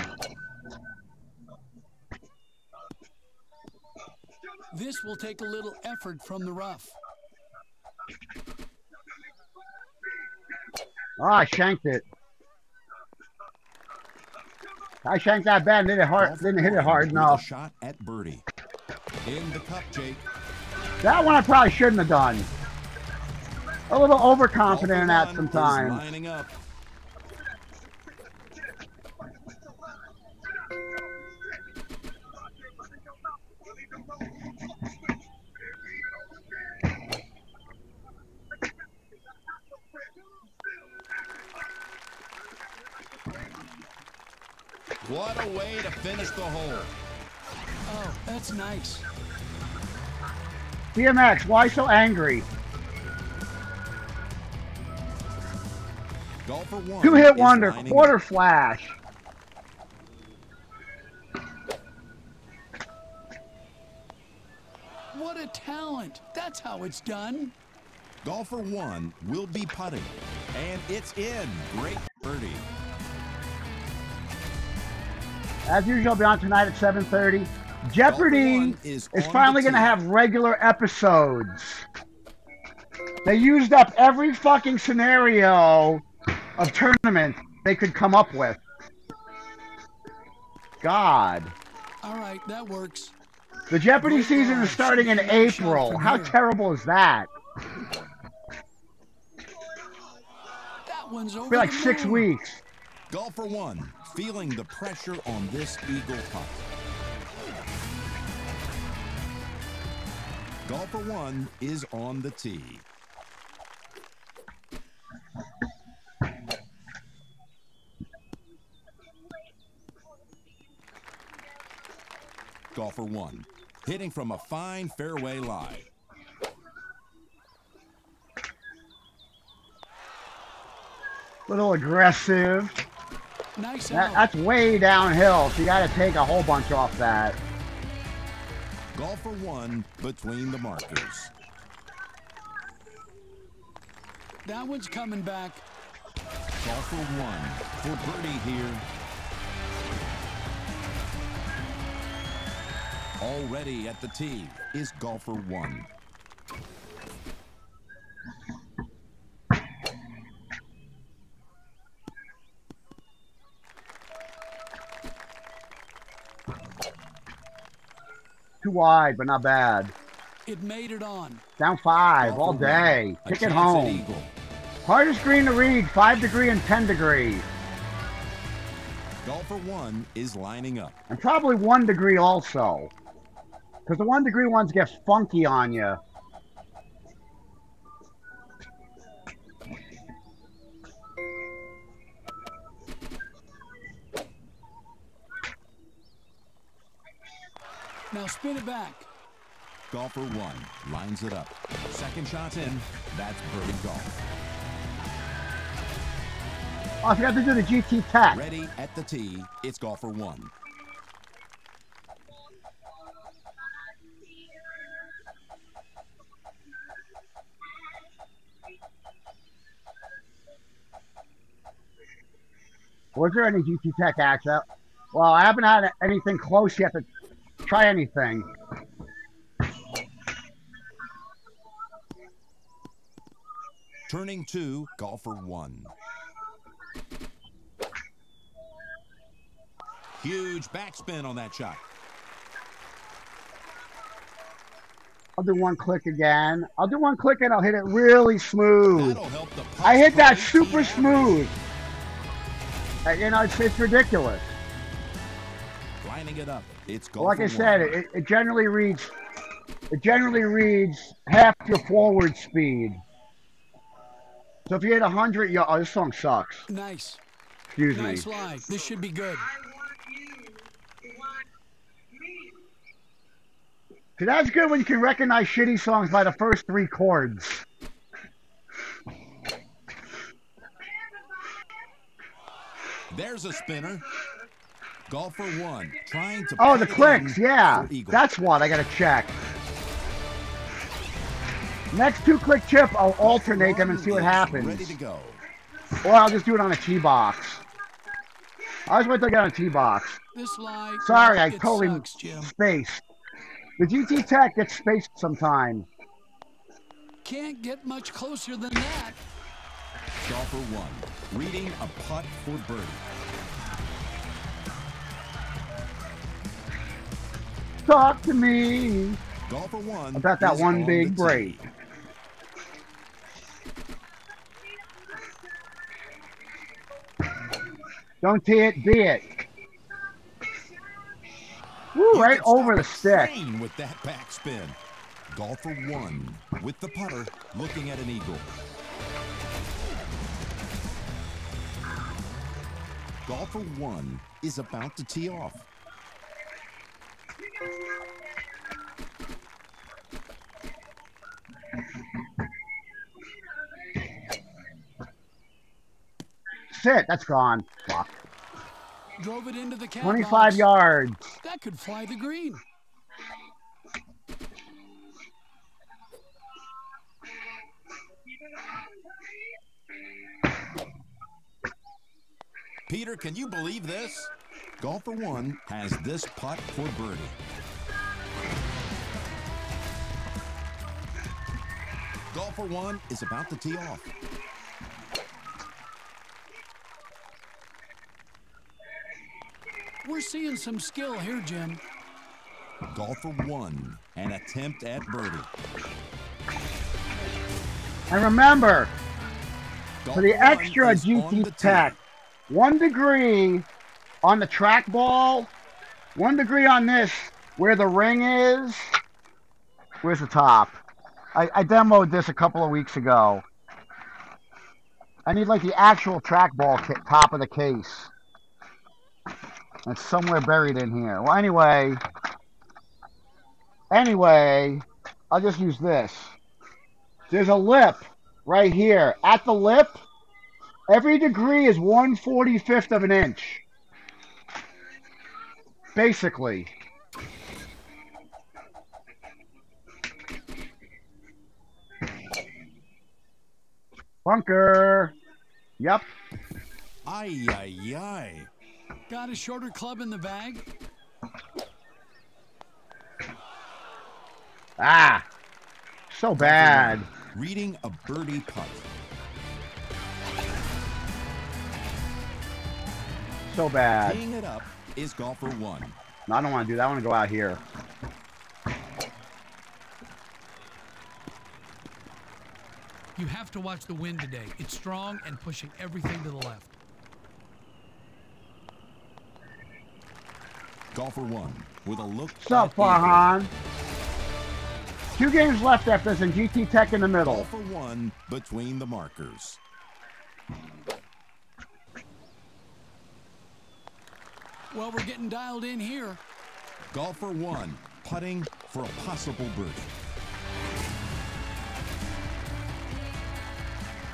This will take a little effort from the rough. oh, I shanked it. I shanked that bad. Didn't hit it hard. Didn't hit it hard enough. Shot at birdie. In the cup, Jake. That one I probably shouldn't have done. A little overconfident at that Golfer one is sometimes. What a way to finish the hole. Oh, that's nice. DMX, why so angry? Golfer one. Two hit wonder, quarter up. flash. What a talent. That's how it's done. Golfer one will be putting. And it's in. Great birdie. As usual, I'll be on tonight at 7:30. Jeopardy is is finally going to have regular episodes. They used up every fucking scenario of tournament they could come up with. God. All right, that works. The Jeopardy Great season is starting in Should be a nice shot April. How here. terrible is that? That one's over Be like six moon. weeks. Golfer one feeling the pressure on this eagle putt. Golfer one is on the tee. Golfer one, hitting from a fine fairway lie. Little aggressive. Nice That, that's way downhill, so you got to take a whole bunch off that. Golfer one between the markers. That one's coming back. Golfer one for birdie here. Already at the tee is golfer one. Too wide, but not bad. It made it on. Down five Golfer all day. a Kick it home. Hardest green to read, five degree and ten degree, Golfer one is lining up. and probably one degree also, because the one degree ones get funky on you. Now spin it back. Golfer one lines it up. Second shot's in. That's birdie golf. Oh, I forgot to do the GT Tech. Ready at the tee. It's golfer one. Was there any GT Tech action? Well, I haven't had anything close yet to try anything. Turning two, golfer one. Huge backspin on that shot. I'll do one click again. I'll do one click and I'll hit it really smooth. That'll help the I hit that super smooth. Uh, You know, it's, it's ridiculous. Lining it up. It's Well, like I said, it, it generally reads it generally reads half your forward speed. So if you hit 100, you, oh, this song sucks. Nice. Excuse me. Nice lie. This should be good. See, that's good when you can recognize shitty songs by the first three chords. There's a spinner. Golfer one trying to. Oh, the clicks, yeah. That's one I gotta check. Next two click chip, I'll alternate them and see what happens. Ready to go. Or I'll just do it on a tee box. I always wait to get on a tee box. This lie. Sorry, I it totally sucks, Jim. spaced. The GT Tech gets spaced sometimes. Can't get much closer than that. Golfer one reading a putt for birdie. Talk to me Golfer one about that one on big break. Don't tee it, be it. Woo, right over the stick. with that backspin. Golfer one with the putter looking at an eagle. Golfer one is about to tee off. Sit, that's gone. Fuck. Drove it into the cat 25 box. yards. That could fly the green. Peter, can you believe this? Golfer one has this putt for birdie. Golfer one is about to tee off. We're seeing some skill here, Jim. Golfer one, an attempt at birdie. And remember, for the extra is GT tee. Tech, one degree on the trackball, one degree on this, where the ring is. Where's the top? I, I demoed this a couple of weeks ago. I need like the actual trackball top of the case. It's somewhere buried in here. Well, anyway, Anyway, I'll just use this. There's a lip right here. At the lip, every degree is 145th of an inch. Basically. Bunker. Yep. Ay, ay, ay. Got a shorter club in the bag? Ah. So bad. Reading a birdie putt. So bad. Teeing it up is golfer one. No, I don't want to do that. I want to go out here. You have to watch the wind today. It's strong and pushing everything to the left. Golfer one with a look. What's up, at eagle. Farhan? Two games left after this and GT Tech in the middle. Golfer one between the markers. Well, we're getting dialed in here. Golfer one putting for a possible birdie.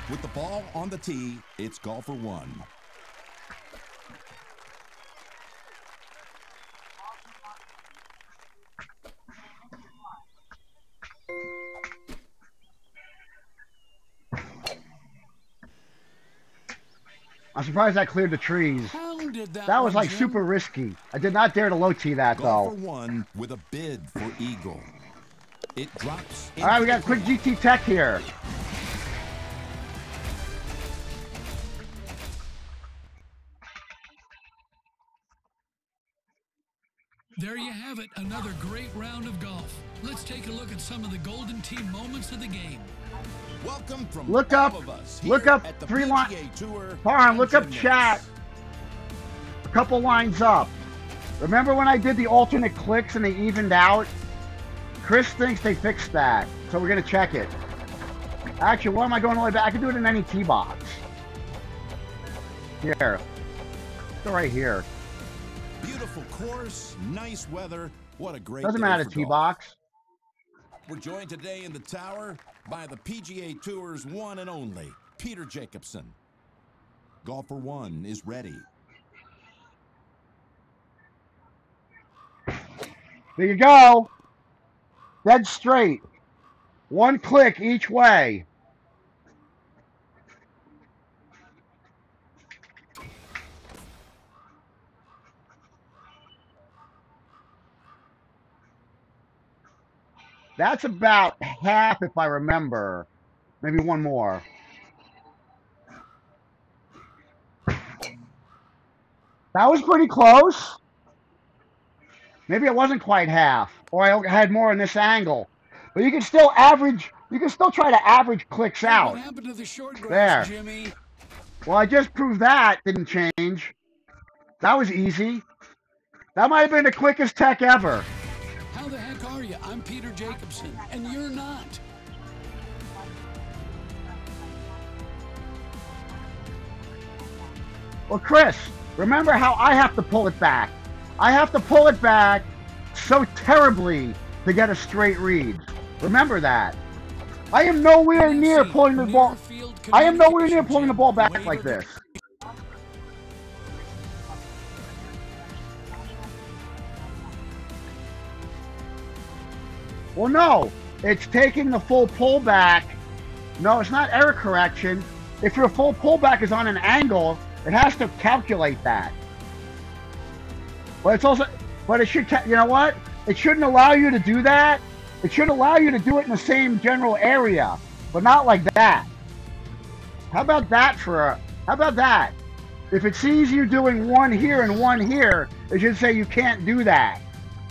With the ball on the tee, it's golfer one. I'm surprised I cleared the trees. How did that That was like Jim? super risky. I did not dare to low tee that Golfer though. one with a bid for eagle. It drops. All right, we got quick the GT Tech here. There you have it, another great round of golf. Let's take a look at some of the golden team moments of the game. Welcome from Look all up- of us look up at the three li- PGA Tour. Farhan, I'm look up Jim chat. A couple lines up. Remember when I did the alternate clicks and they evened out? Chris thinks they fixed that, so we're gonna check it. Actually, why am I going all the way back? I can do it in any tee box. Here. Go right here. Beautiful course, nice weather. What a great Doesn't matter, tee box. We're joined today in the tower by the PGA Tour's one and only Peter Jacobsen. Golfer one is ready. There you go. Dead straight. One click each way. That's about half if I remember. Maybe one more. That was pretty close. Maybe it wasn't quite half, or I had more in this angle. But you can still average. You can still try to average clicks out. What happened to the short There. Jimmy? Well, I just proved that didn't change. That was easy. That might have been the quickest tech ever. How the heck are you? I'm Peter Jacobsen, and you're not. Well, Chris, remember how I have to pull it back? I have to pull it back so terribly to get a straight read. Remember that. I am nowhere near pulling the ball. I am nowhere near pulling the ball back like this. Well, no, it's taking the full pullback. No, it's not error correction. If your full pullback is on an angle, it has to calculate that. But it's also, but it should, you know what? It shouldn't allow you to do that. It should allow you to do it in the same general area, but not like that. How about that for a, how about that? If it sees you doing one here and one here, it should say you can't do that.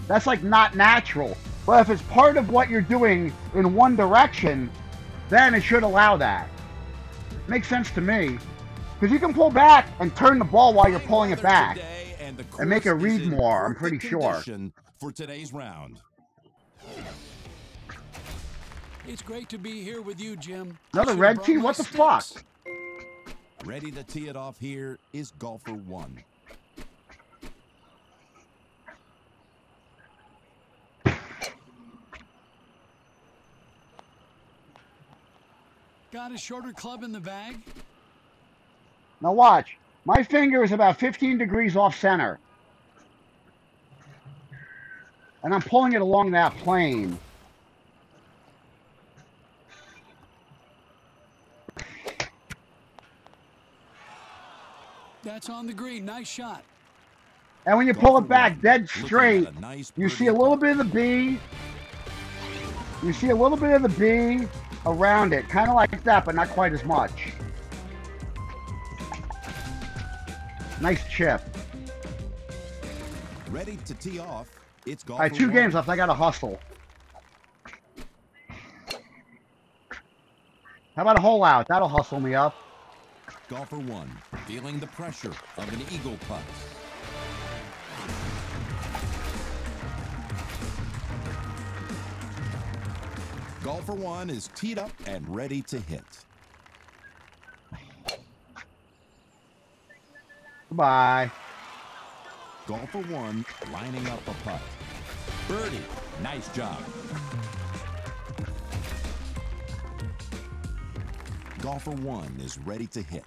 That's like not natural. But if it's part of what you're doing in one direction, then it should allow that. Makes sense to me. Because you can pull back and turn the ball while you're pulling it back and the and make a read more. I'm pretty sure. For today's round. It's great to be here with you, Jim. Another red tee? What the fuck? Ready to tee it off here is golfer one. Got a shorter club in the bag? Now watch. My finger is about 15 degrees off center. And I'm pulling it along that plane. That's on the green. Nice shot. And when you pull it back dead straight, nice you see a little bit of the B. You see a little bit of the B around it, kind of like that, but not quite as much. Nice chip. Ready to tee off. It's golfer All right, two games left. I got to hustle. How about a hole out? That'll hustle me up. Golfer one, feeling the pressure of an eagle putt. Golfer one is teed up and ready to hit. Goodbye. Golfer one lining up a putt. Birdie, nice job. Golfer one is ready to hit.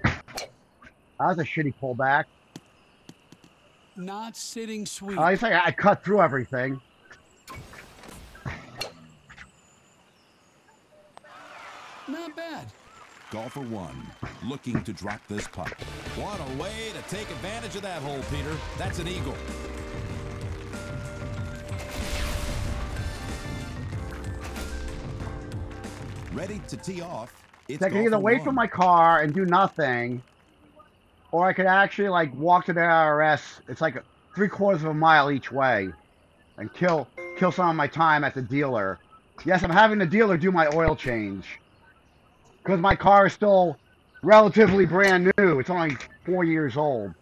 That was a shitty pullback. Not sitting sweet. I say I cut through everything. Not bad. Golfer one, looking to drop this putt. What a way to take advantage of that hole, Peter. That's an eagle. Ready to tee off. It's I can either wait one. for my car and do nothing, or I could actually like walk to the IRS. It's like three quarters of a mile each way, and kill kill some of my time at the dealer. Yes, I'm having the dealer do my oil change because my car is still relatively brand new. It's only four years old.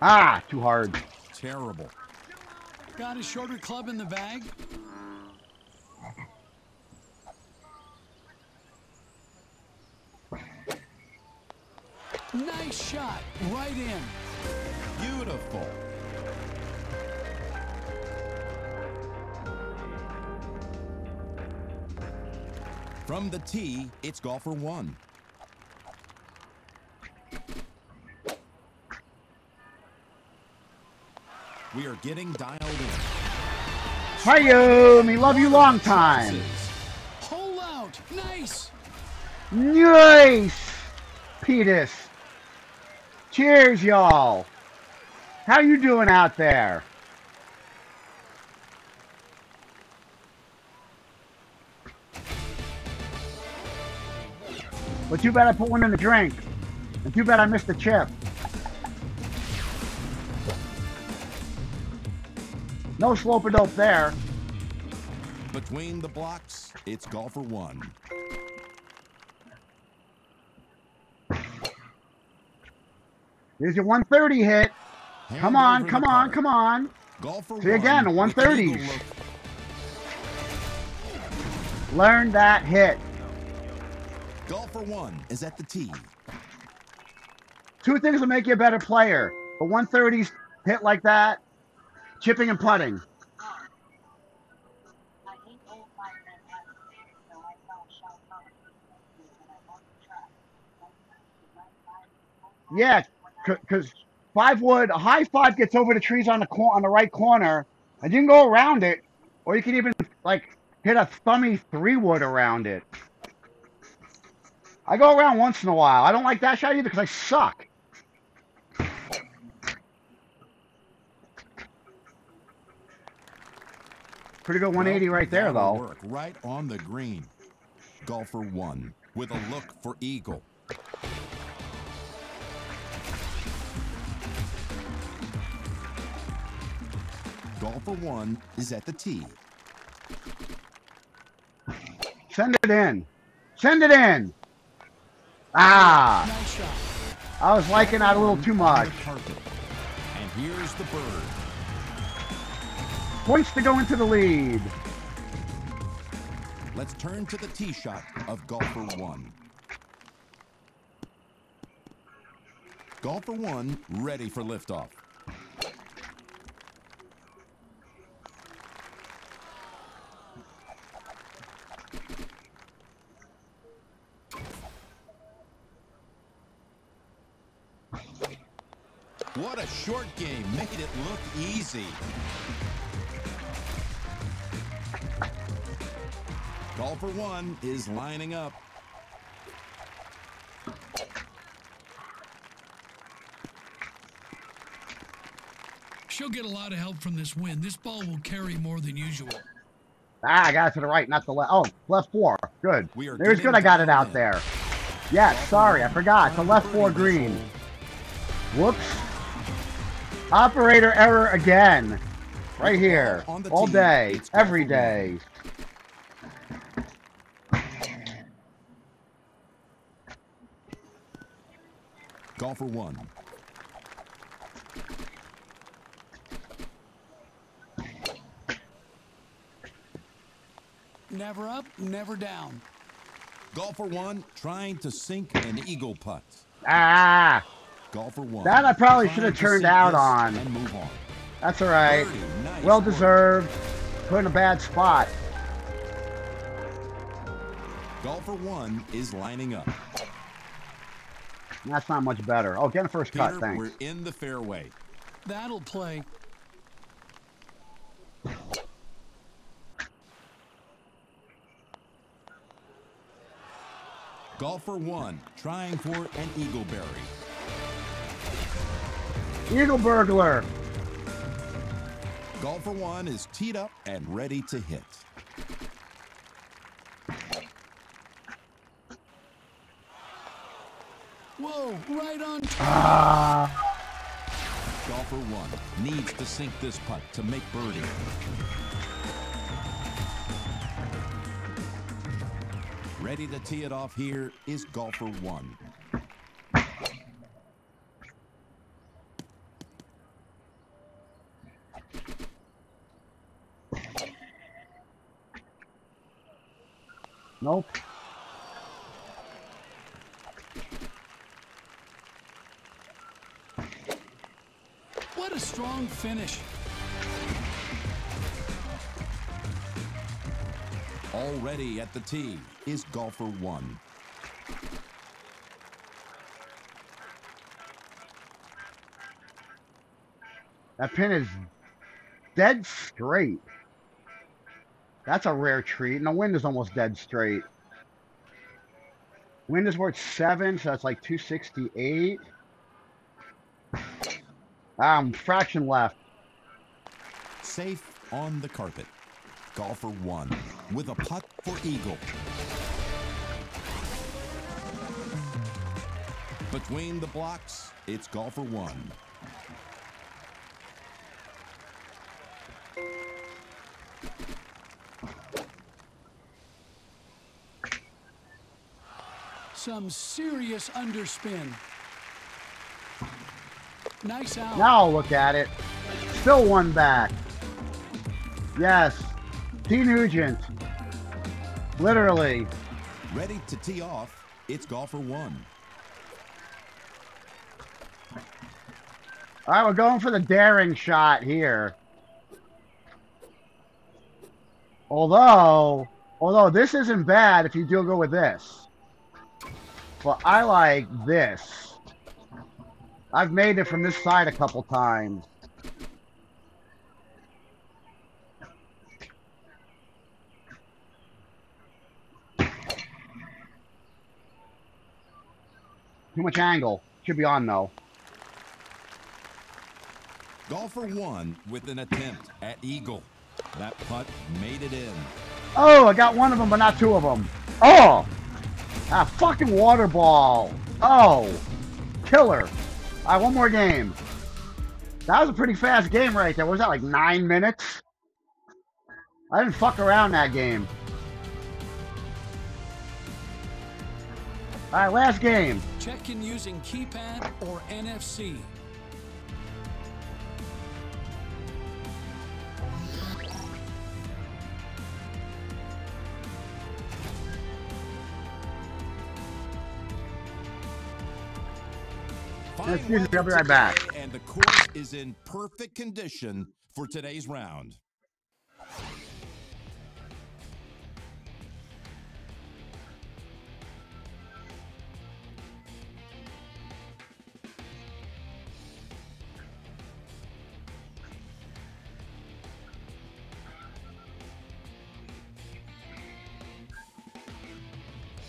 Ah, too hard. Terrible. Got a shorter club in the bag? Nice shot. Right in. Beautiful. From the tee, it's golfer one. We are getting dialed in. Hiyo, me love you long time. Chances. Hole out. Nice. Nice, Petus. Cheers, y'all. How you doing out there? But too bad I put one in the drink. And too bad I missed the chip. No slope a dope there. Between the blocks, it's golfer one. Here's your 130 hit. Come on, come on, come on. Golfer See again, the one with 130s. Learn that hit. Golfer one is at the tee. Two things will make you a better player. The 130s hit like that, chipping and putting. A. Yeah, because five wood, a high five gets over the trees on the cor- on the right corner, and you can go around it, or you can even like hit a thummy three wood around it. I go around once in a while. I don't like that shot either because I suck. Pretty good 180 right there, though. Work right on the green. Golfer one with a look for eagle. Golfer one is at the tee. Send it in. Send it in. Ah, I was liking that a little too much. And here's the bird. Points to go into the lead. Let's turn to the tee shot of golfer one. Golfer one ready for liftoff. What a short game. Made it look easy. Golfer one is lining up. She'll get a lot of help from this wind. This ball will carry more than usual. Ah, I got it to the right, not the left. Oh, left four. Good. We are There's good. I got it out in. there. Yes, sorry, I forgot. The left four green. Whoops. Operator error again. Right here. All day. Every day. Every golfer Golfer one. Never up, never down. Golfer one trying to sink an eagle putt. Ah, Golfer one. That I probably should have turned out on. And move on. that's all right. Nice Well work. deserved. Put in a bad spot. Golfer one is lining up. That's not much better. Oh, getting first cut, Peter, thanks. we're in the fairway. That'll play. Golfer one trying for an eagle berry. Eagle burglar. Golfer one is teed up and ready to hit. Whoa, right on. Ah, Golfer one needs to sink this putt to make birdie. Ready to tee it off here is golfer one. Nope. What a strong finish. Already at the tee is golfer one. That pin is dead straight. That's a rare treat. And the wind is almost dead straight. Wind is worth seven, so that's like 268. Um, fraction left. Safe on the carpet. Golfer one with a putt for eagle. Between the blocks, it's golfer one. Some serious underspin. Nice out. Now I'll look at it. Still one back. Yes. T. Nugent. Literally. Ready to tee off, it's golfer one. All right, we're going for the daring shot here. Although, although this isn't bad if you do go with this. But I like this. I've made it from this side a couple times. Too much angle. Should be on though. Golfer one with an attempt at eagle. That putt made it in. Oh, I got one of them, but not two of them. Oh, a fucking water ball. Oh, killer. All right, one more game. That was a pretty fast game right there. Was that, like nine minutes? I didn't fuck around that game. All right, last game. Check in using keypad or NFC. Excuse me, I'll be right back. And the course is in perfect condition for today's round.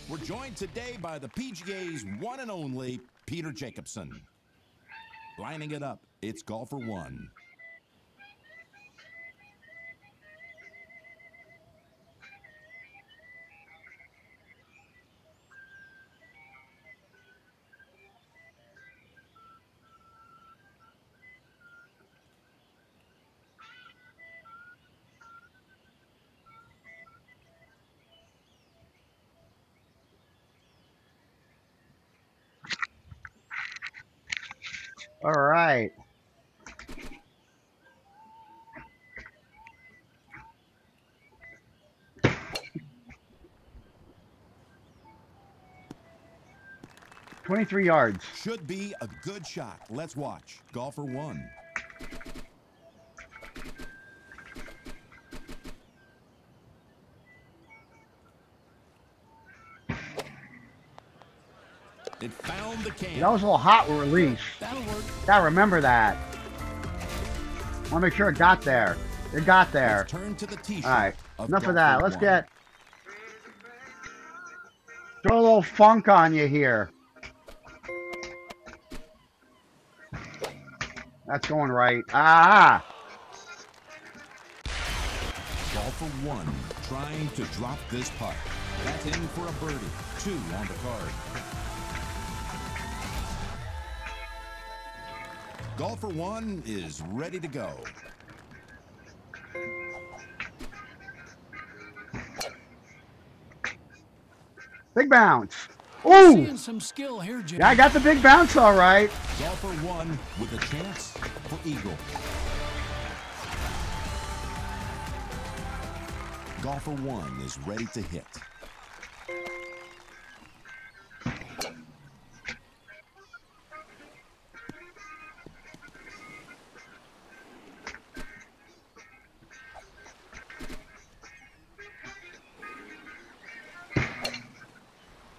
We're joined today by the PGA's one and only Peter Jacobsen. Lining it up, it's golfer one. All right. Twenty-three yards. Should be a good shot. Let's watch. Golfer one. It found the can. That was a little hot release. That'll work. Gotta remember that. Want to make sure it got there. It got there. Let's turn to the tee All right. of Enough of that. Let's one. get throw a little funk on you here. That's going right. Ah! Golfer one trying to drop this putt. That's in for a birdie. Two on the card. Golfer one is ready to go. Big bounce. Ooh! Seeing some skill here, Jimmy. Yeah, I got the big bounce all right. Golfer one with a chance for eagle. Golfer one is ready to hit.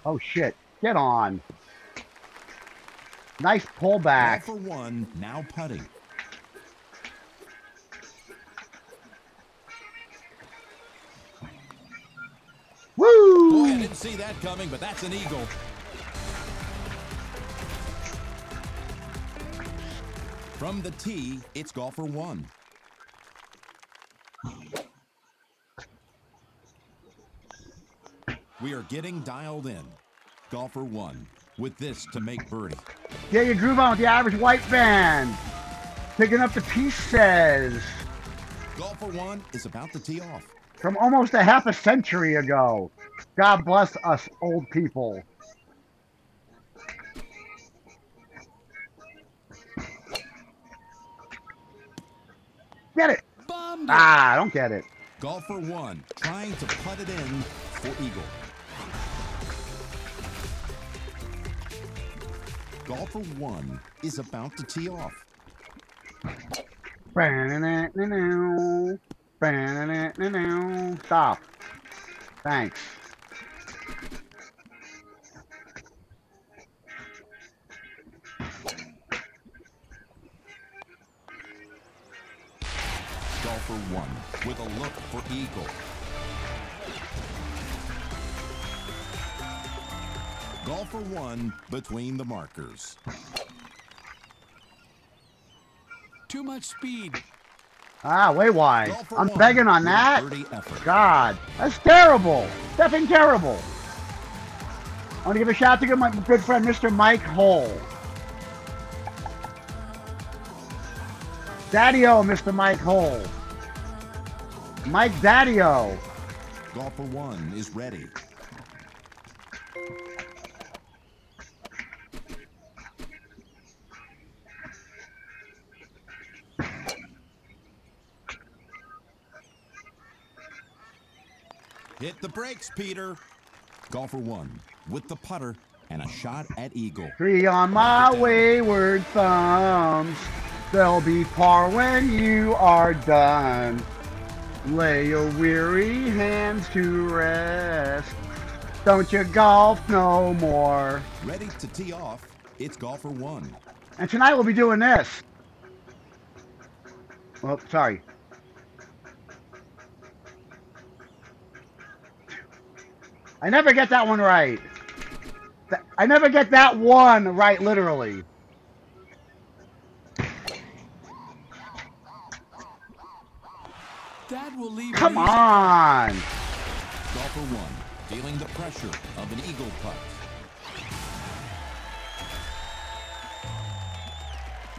Oh shit. Get on. Nice pullback. For one now putting. Woo! Boy, I didn't see that coming, but that's an eagle. From the tee, it's golfer one. We are getting dialed in. Golfer one with this to make birdie. Get your groove on with the average white band. Picking up the pieces Golfer one is about to tee off. from almost a half a century ago. God bless us old people. Get it. Bombed. Ah, I don't get it. Golfer one trying to putt it in for eagle. Golfer one is about to tee off. Stop. Thanks. Golfer one with a look for eagle. Golfer one between the markers. Too much speed. Ah, way wide. Golfer I'm begging on that. God, that's terrible. Stepping terrible. I want to give a shout out to my good friend, Mr. Mike Hole. Daddy-O, Mr. Mike Hole. Mike Daddy-O. Golfer one is ready. Hit the brakes, Peter. Golfer one with the putter and a shot at eagle. Three on my wayward thumbs. They'll be par when you are done. Lay your weary hands to rest. Don't you golf no more. Ready to tee off. It's golfer one. And tonight we'll be doing this. Oh, sorry. I never get that one right. I never get that one right, literally. That will leave Come on. Golfer one, feeling the pressure of an eagle putt.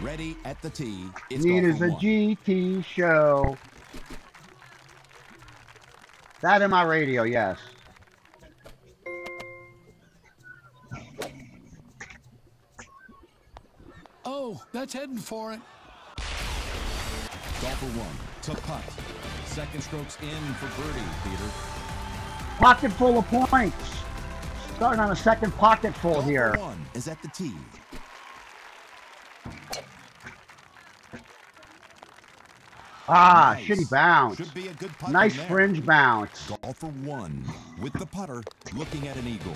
Ready at the tee. It's Need is a one. GT show. That in my radio, yes. That's heading for it. Golfer one to putt. Second strokes in for birdie, Peter. Pocket full of points. Starting on a second pocket full Golfer here. one is at the tee. Ah, Nice. shitty bounce. Should be a good putt. Nice there. fringe bounce. Golfer one with the putter, looking at an eagle.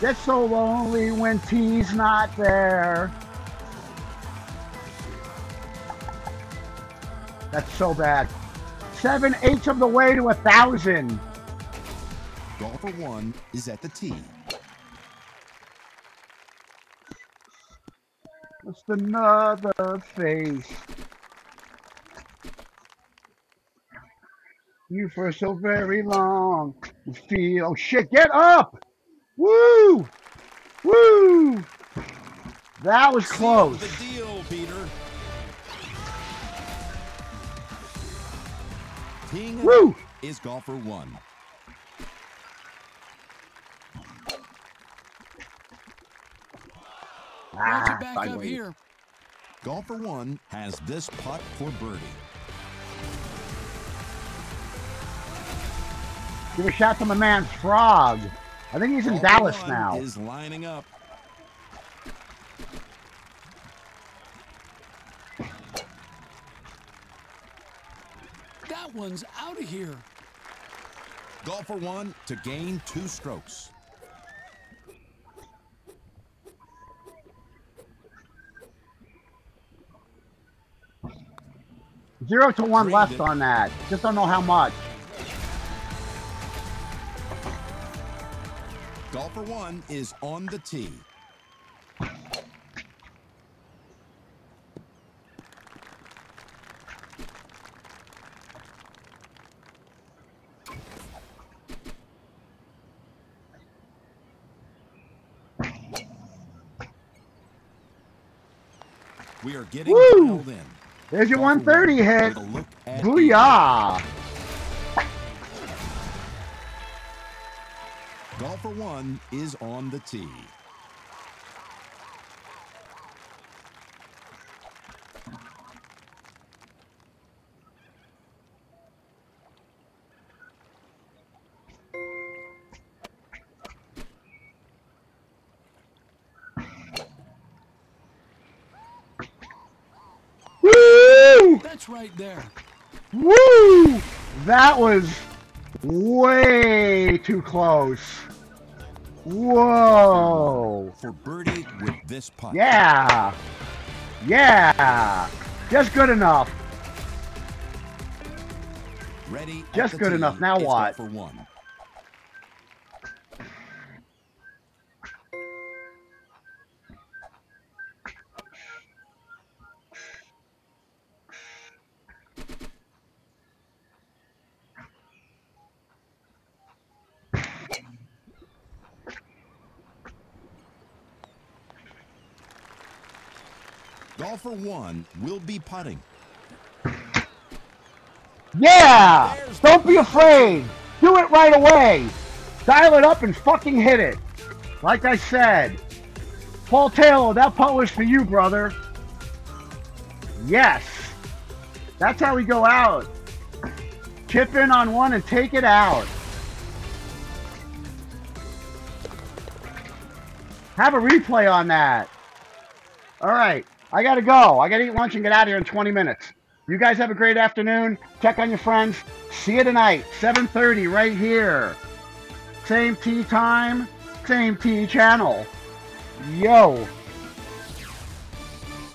Get so lonely when T's not there. That's so bad. Seven eighths of the way to a thousand. Golfer one is at the tee. Just another face. You for so very long. You feel. Oh shit! Get up! Woo! Woo! That was close. Sealed the deal, Peter. Teeing it Woo! is golfer one. Ah, back up here. Golfer one has this putt for birdie. Give a shot to my man Frog. I think he's in Dallas now. Is lining up. That one's out of here. Golfer one to gain two strokes. Zero to one Drained left it. on that. Just don't know how much. Golfer one is on the tee. Are getting Woo! in. There's your 130 one hit. Booyah! Golfer one is on the tee. Woo! That's right there. Woo! That was way too close. Whoa! For birdie with this putt. Yeah! Yeah! Just good enough. Ready. Just good tee enough. Now is what? Golfer one. One will be putting. Yeah! Don't be afraid. Do it right away. Dial it up and fucking hit it. Like I said. Paul Taylor, that putt was for you, brother. Yes. That's how we go out. Chip in on one and take it out. Have a replay on that. All right. I got to go. I got to eat lunch and get out of here in 20 minutes. You guys have a great afternoon. Check on your friends. See you tonight, 7:30 right here. Same tea time, same tea channel. Yo.